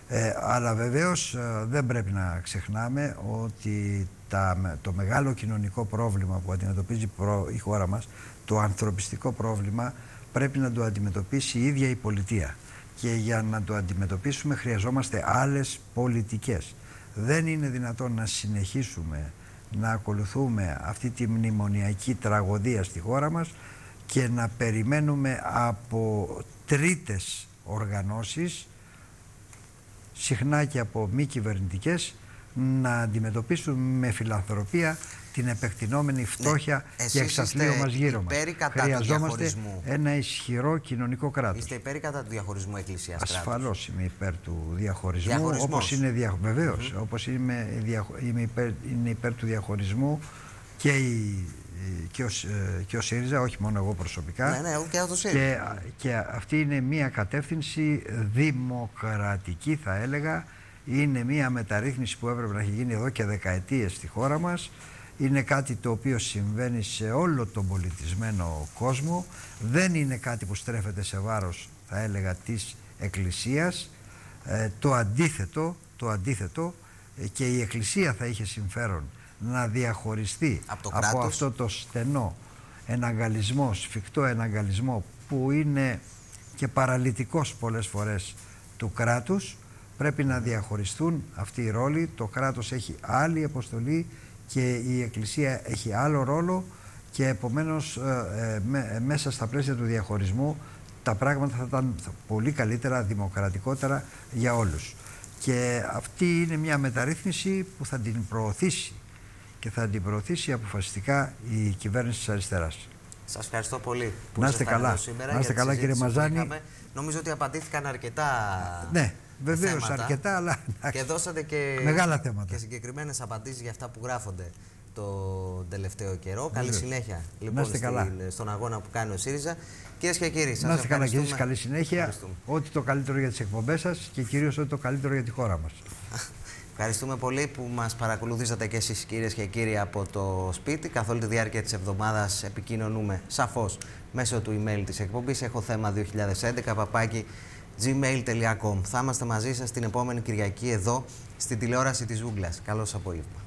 Ε, αλλά βεβαίως δεν πρέπει να ξεχνάμε ότι τα, το μεγάλο κοινωνικό πρόβλημα που αντιμετωπίζει η χώρα μας, το ανθρωπιστικό πρόβλημα, πρέπει να το αντιμετωπίσει η ίδια η πολιτεία. Και για να το αντιμετωπίσουμε χρειαζόμαστε άλλες πολιτικές. Δεν είναι δυνατόν να συνεχίσουμε να ακολουθούμε αυτή τη μνημονιακή τραγωδία στη χώρα μας και να περιμένουμε από τρίτες οργανώσεις συχνά και από μη κυβερνητικές να αντιμετωπίσουν με φιλανθρωπία την επεκτηνόμενη φτώχεια ναι. και εξαθλίο μας γύρω μας. Χρειαζόμαστε ένα ισχυρο κοινωνικό κράτος. Είστε υπέρ κατά του διαχωρισμού εκκλησίας Ασφαλώς είμαι υπέρ του διαχωρισμού, όπως είναι δια... βεβαίως, όπως είμαι, είμαι υπέρ, είναι υπέρ του διαχωρισμού και η και ο, ε, και ο ΣΥΡΙΖΑ, όχι μόνο εγώ προσωπικά. Ναι, ναι, και, το και, και αυτή είναι μια κατεύθυνση δημοκρατική θα έλεγα. Είναι μια μεταρρύθμιση που έπρεπε να έχει γίνει εδώ και δεκαετίες στη χώρα μας. Είναι κάτι το οποίο συμβαίνει σε όλο τον πολιτισμένο κόσμο. Δεν είναι κάτι που στρέφεται σε βάρος, θα έλεγα, της Εκκλησίας. Ε, το αντίθετο, το αντίθετο ε, και η Εκκλησία θα είχε συμφέρον να διαχωριστεί από, αυτό το στενό εναγκαλισμό, σφιχτό εναγκαλισμό που είναι και παραλυτικός πολλές φορές του κράτους πρέπει να διαχωριστούν αυτοί οι ρόλοι το κράτος έχει άλλη αποστολή και η Εκκλησία έχει άλλο ρόλο και επομένως ε, ε, μέσα στα πλαίσια του διαχωρισμού τα πράγματα θα ήταν πολύ καλύτερα, δημοκρατικότερα για όλους. Και αυτή είναι μια μεταρρύθμιση που θα την προωθήσει και θα την προωθήσει αποφασιστικά η κυβέρνηση της αριστεράς. Σας ευχαριστώ πολύ που να είστε καλά. σήμερα. Να είστε καλά κύριε Μαζάνη. Νομίζω ότι απαντήθηκαν αρκετά Ναι, βεβαίως αρκετά, αλλά και δώσατε και, μεγάλα θέματα. και συγκεκριμένες απαντήσεις για αυτά που γράφονται το τελευταίο καιρό. Καλή συνέχεια λοιπόν στον αγώνα που κάνει ο ΣΥΡΙΖΑ. Κυρίες και κύριοι, σας Να είστε καλά και καλή συνέχεια. Ό,τι το καλύτερο για τις εκπομπές σας και κυρίως ό,τι το καλύτερο για τη χώρα μας. Ευχαριστούμε πολύ που μας παρακολουθήσατε και εσείς, κυρίες και κύριοι, από το σπίτι. Καθ' όλη τη διάρκεια της εβδομάδας επικοινωνούμε σαφώς μέσω του email της εκπομπής. Έχω θέμα 2011 παπάκι gmail.com. Θα είμαστε μαζί σας την επόμενη Κυριακή εδώ στην τηλεόραση της Ζούγκλα. Καλώς απόγευμα.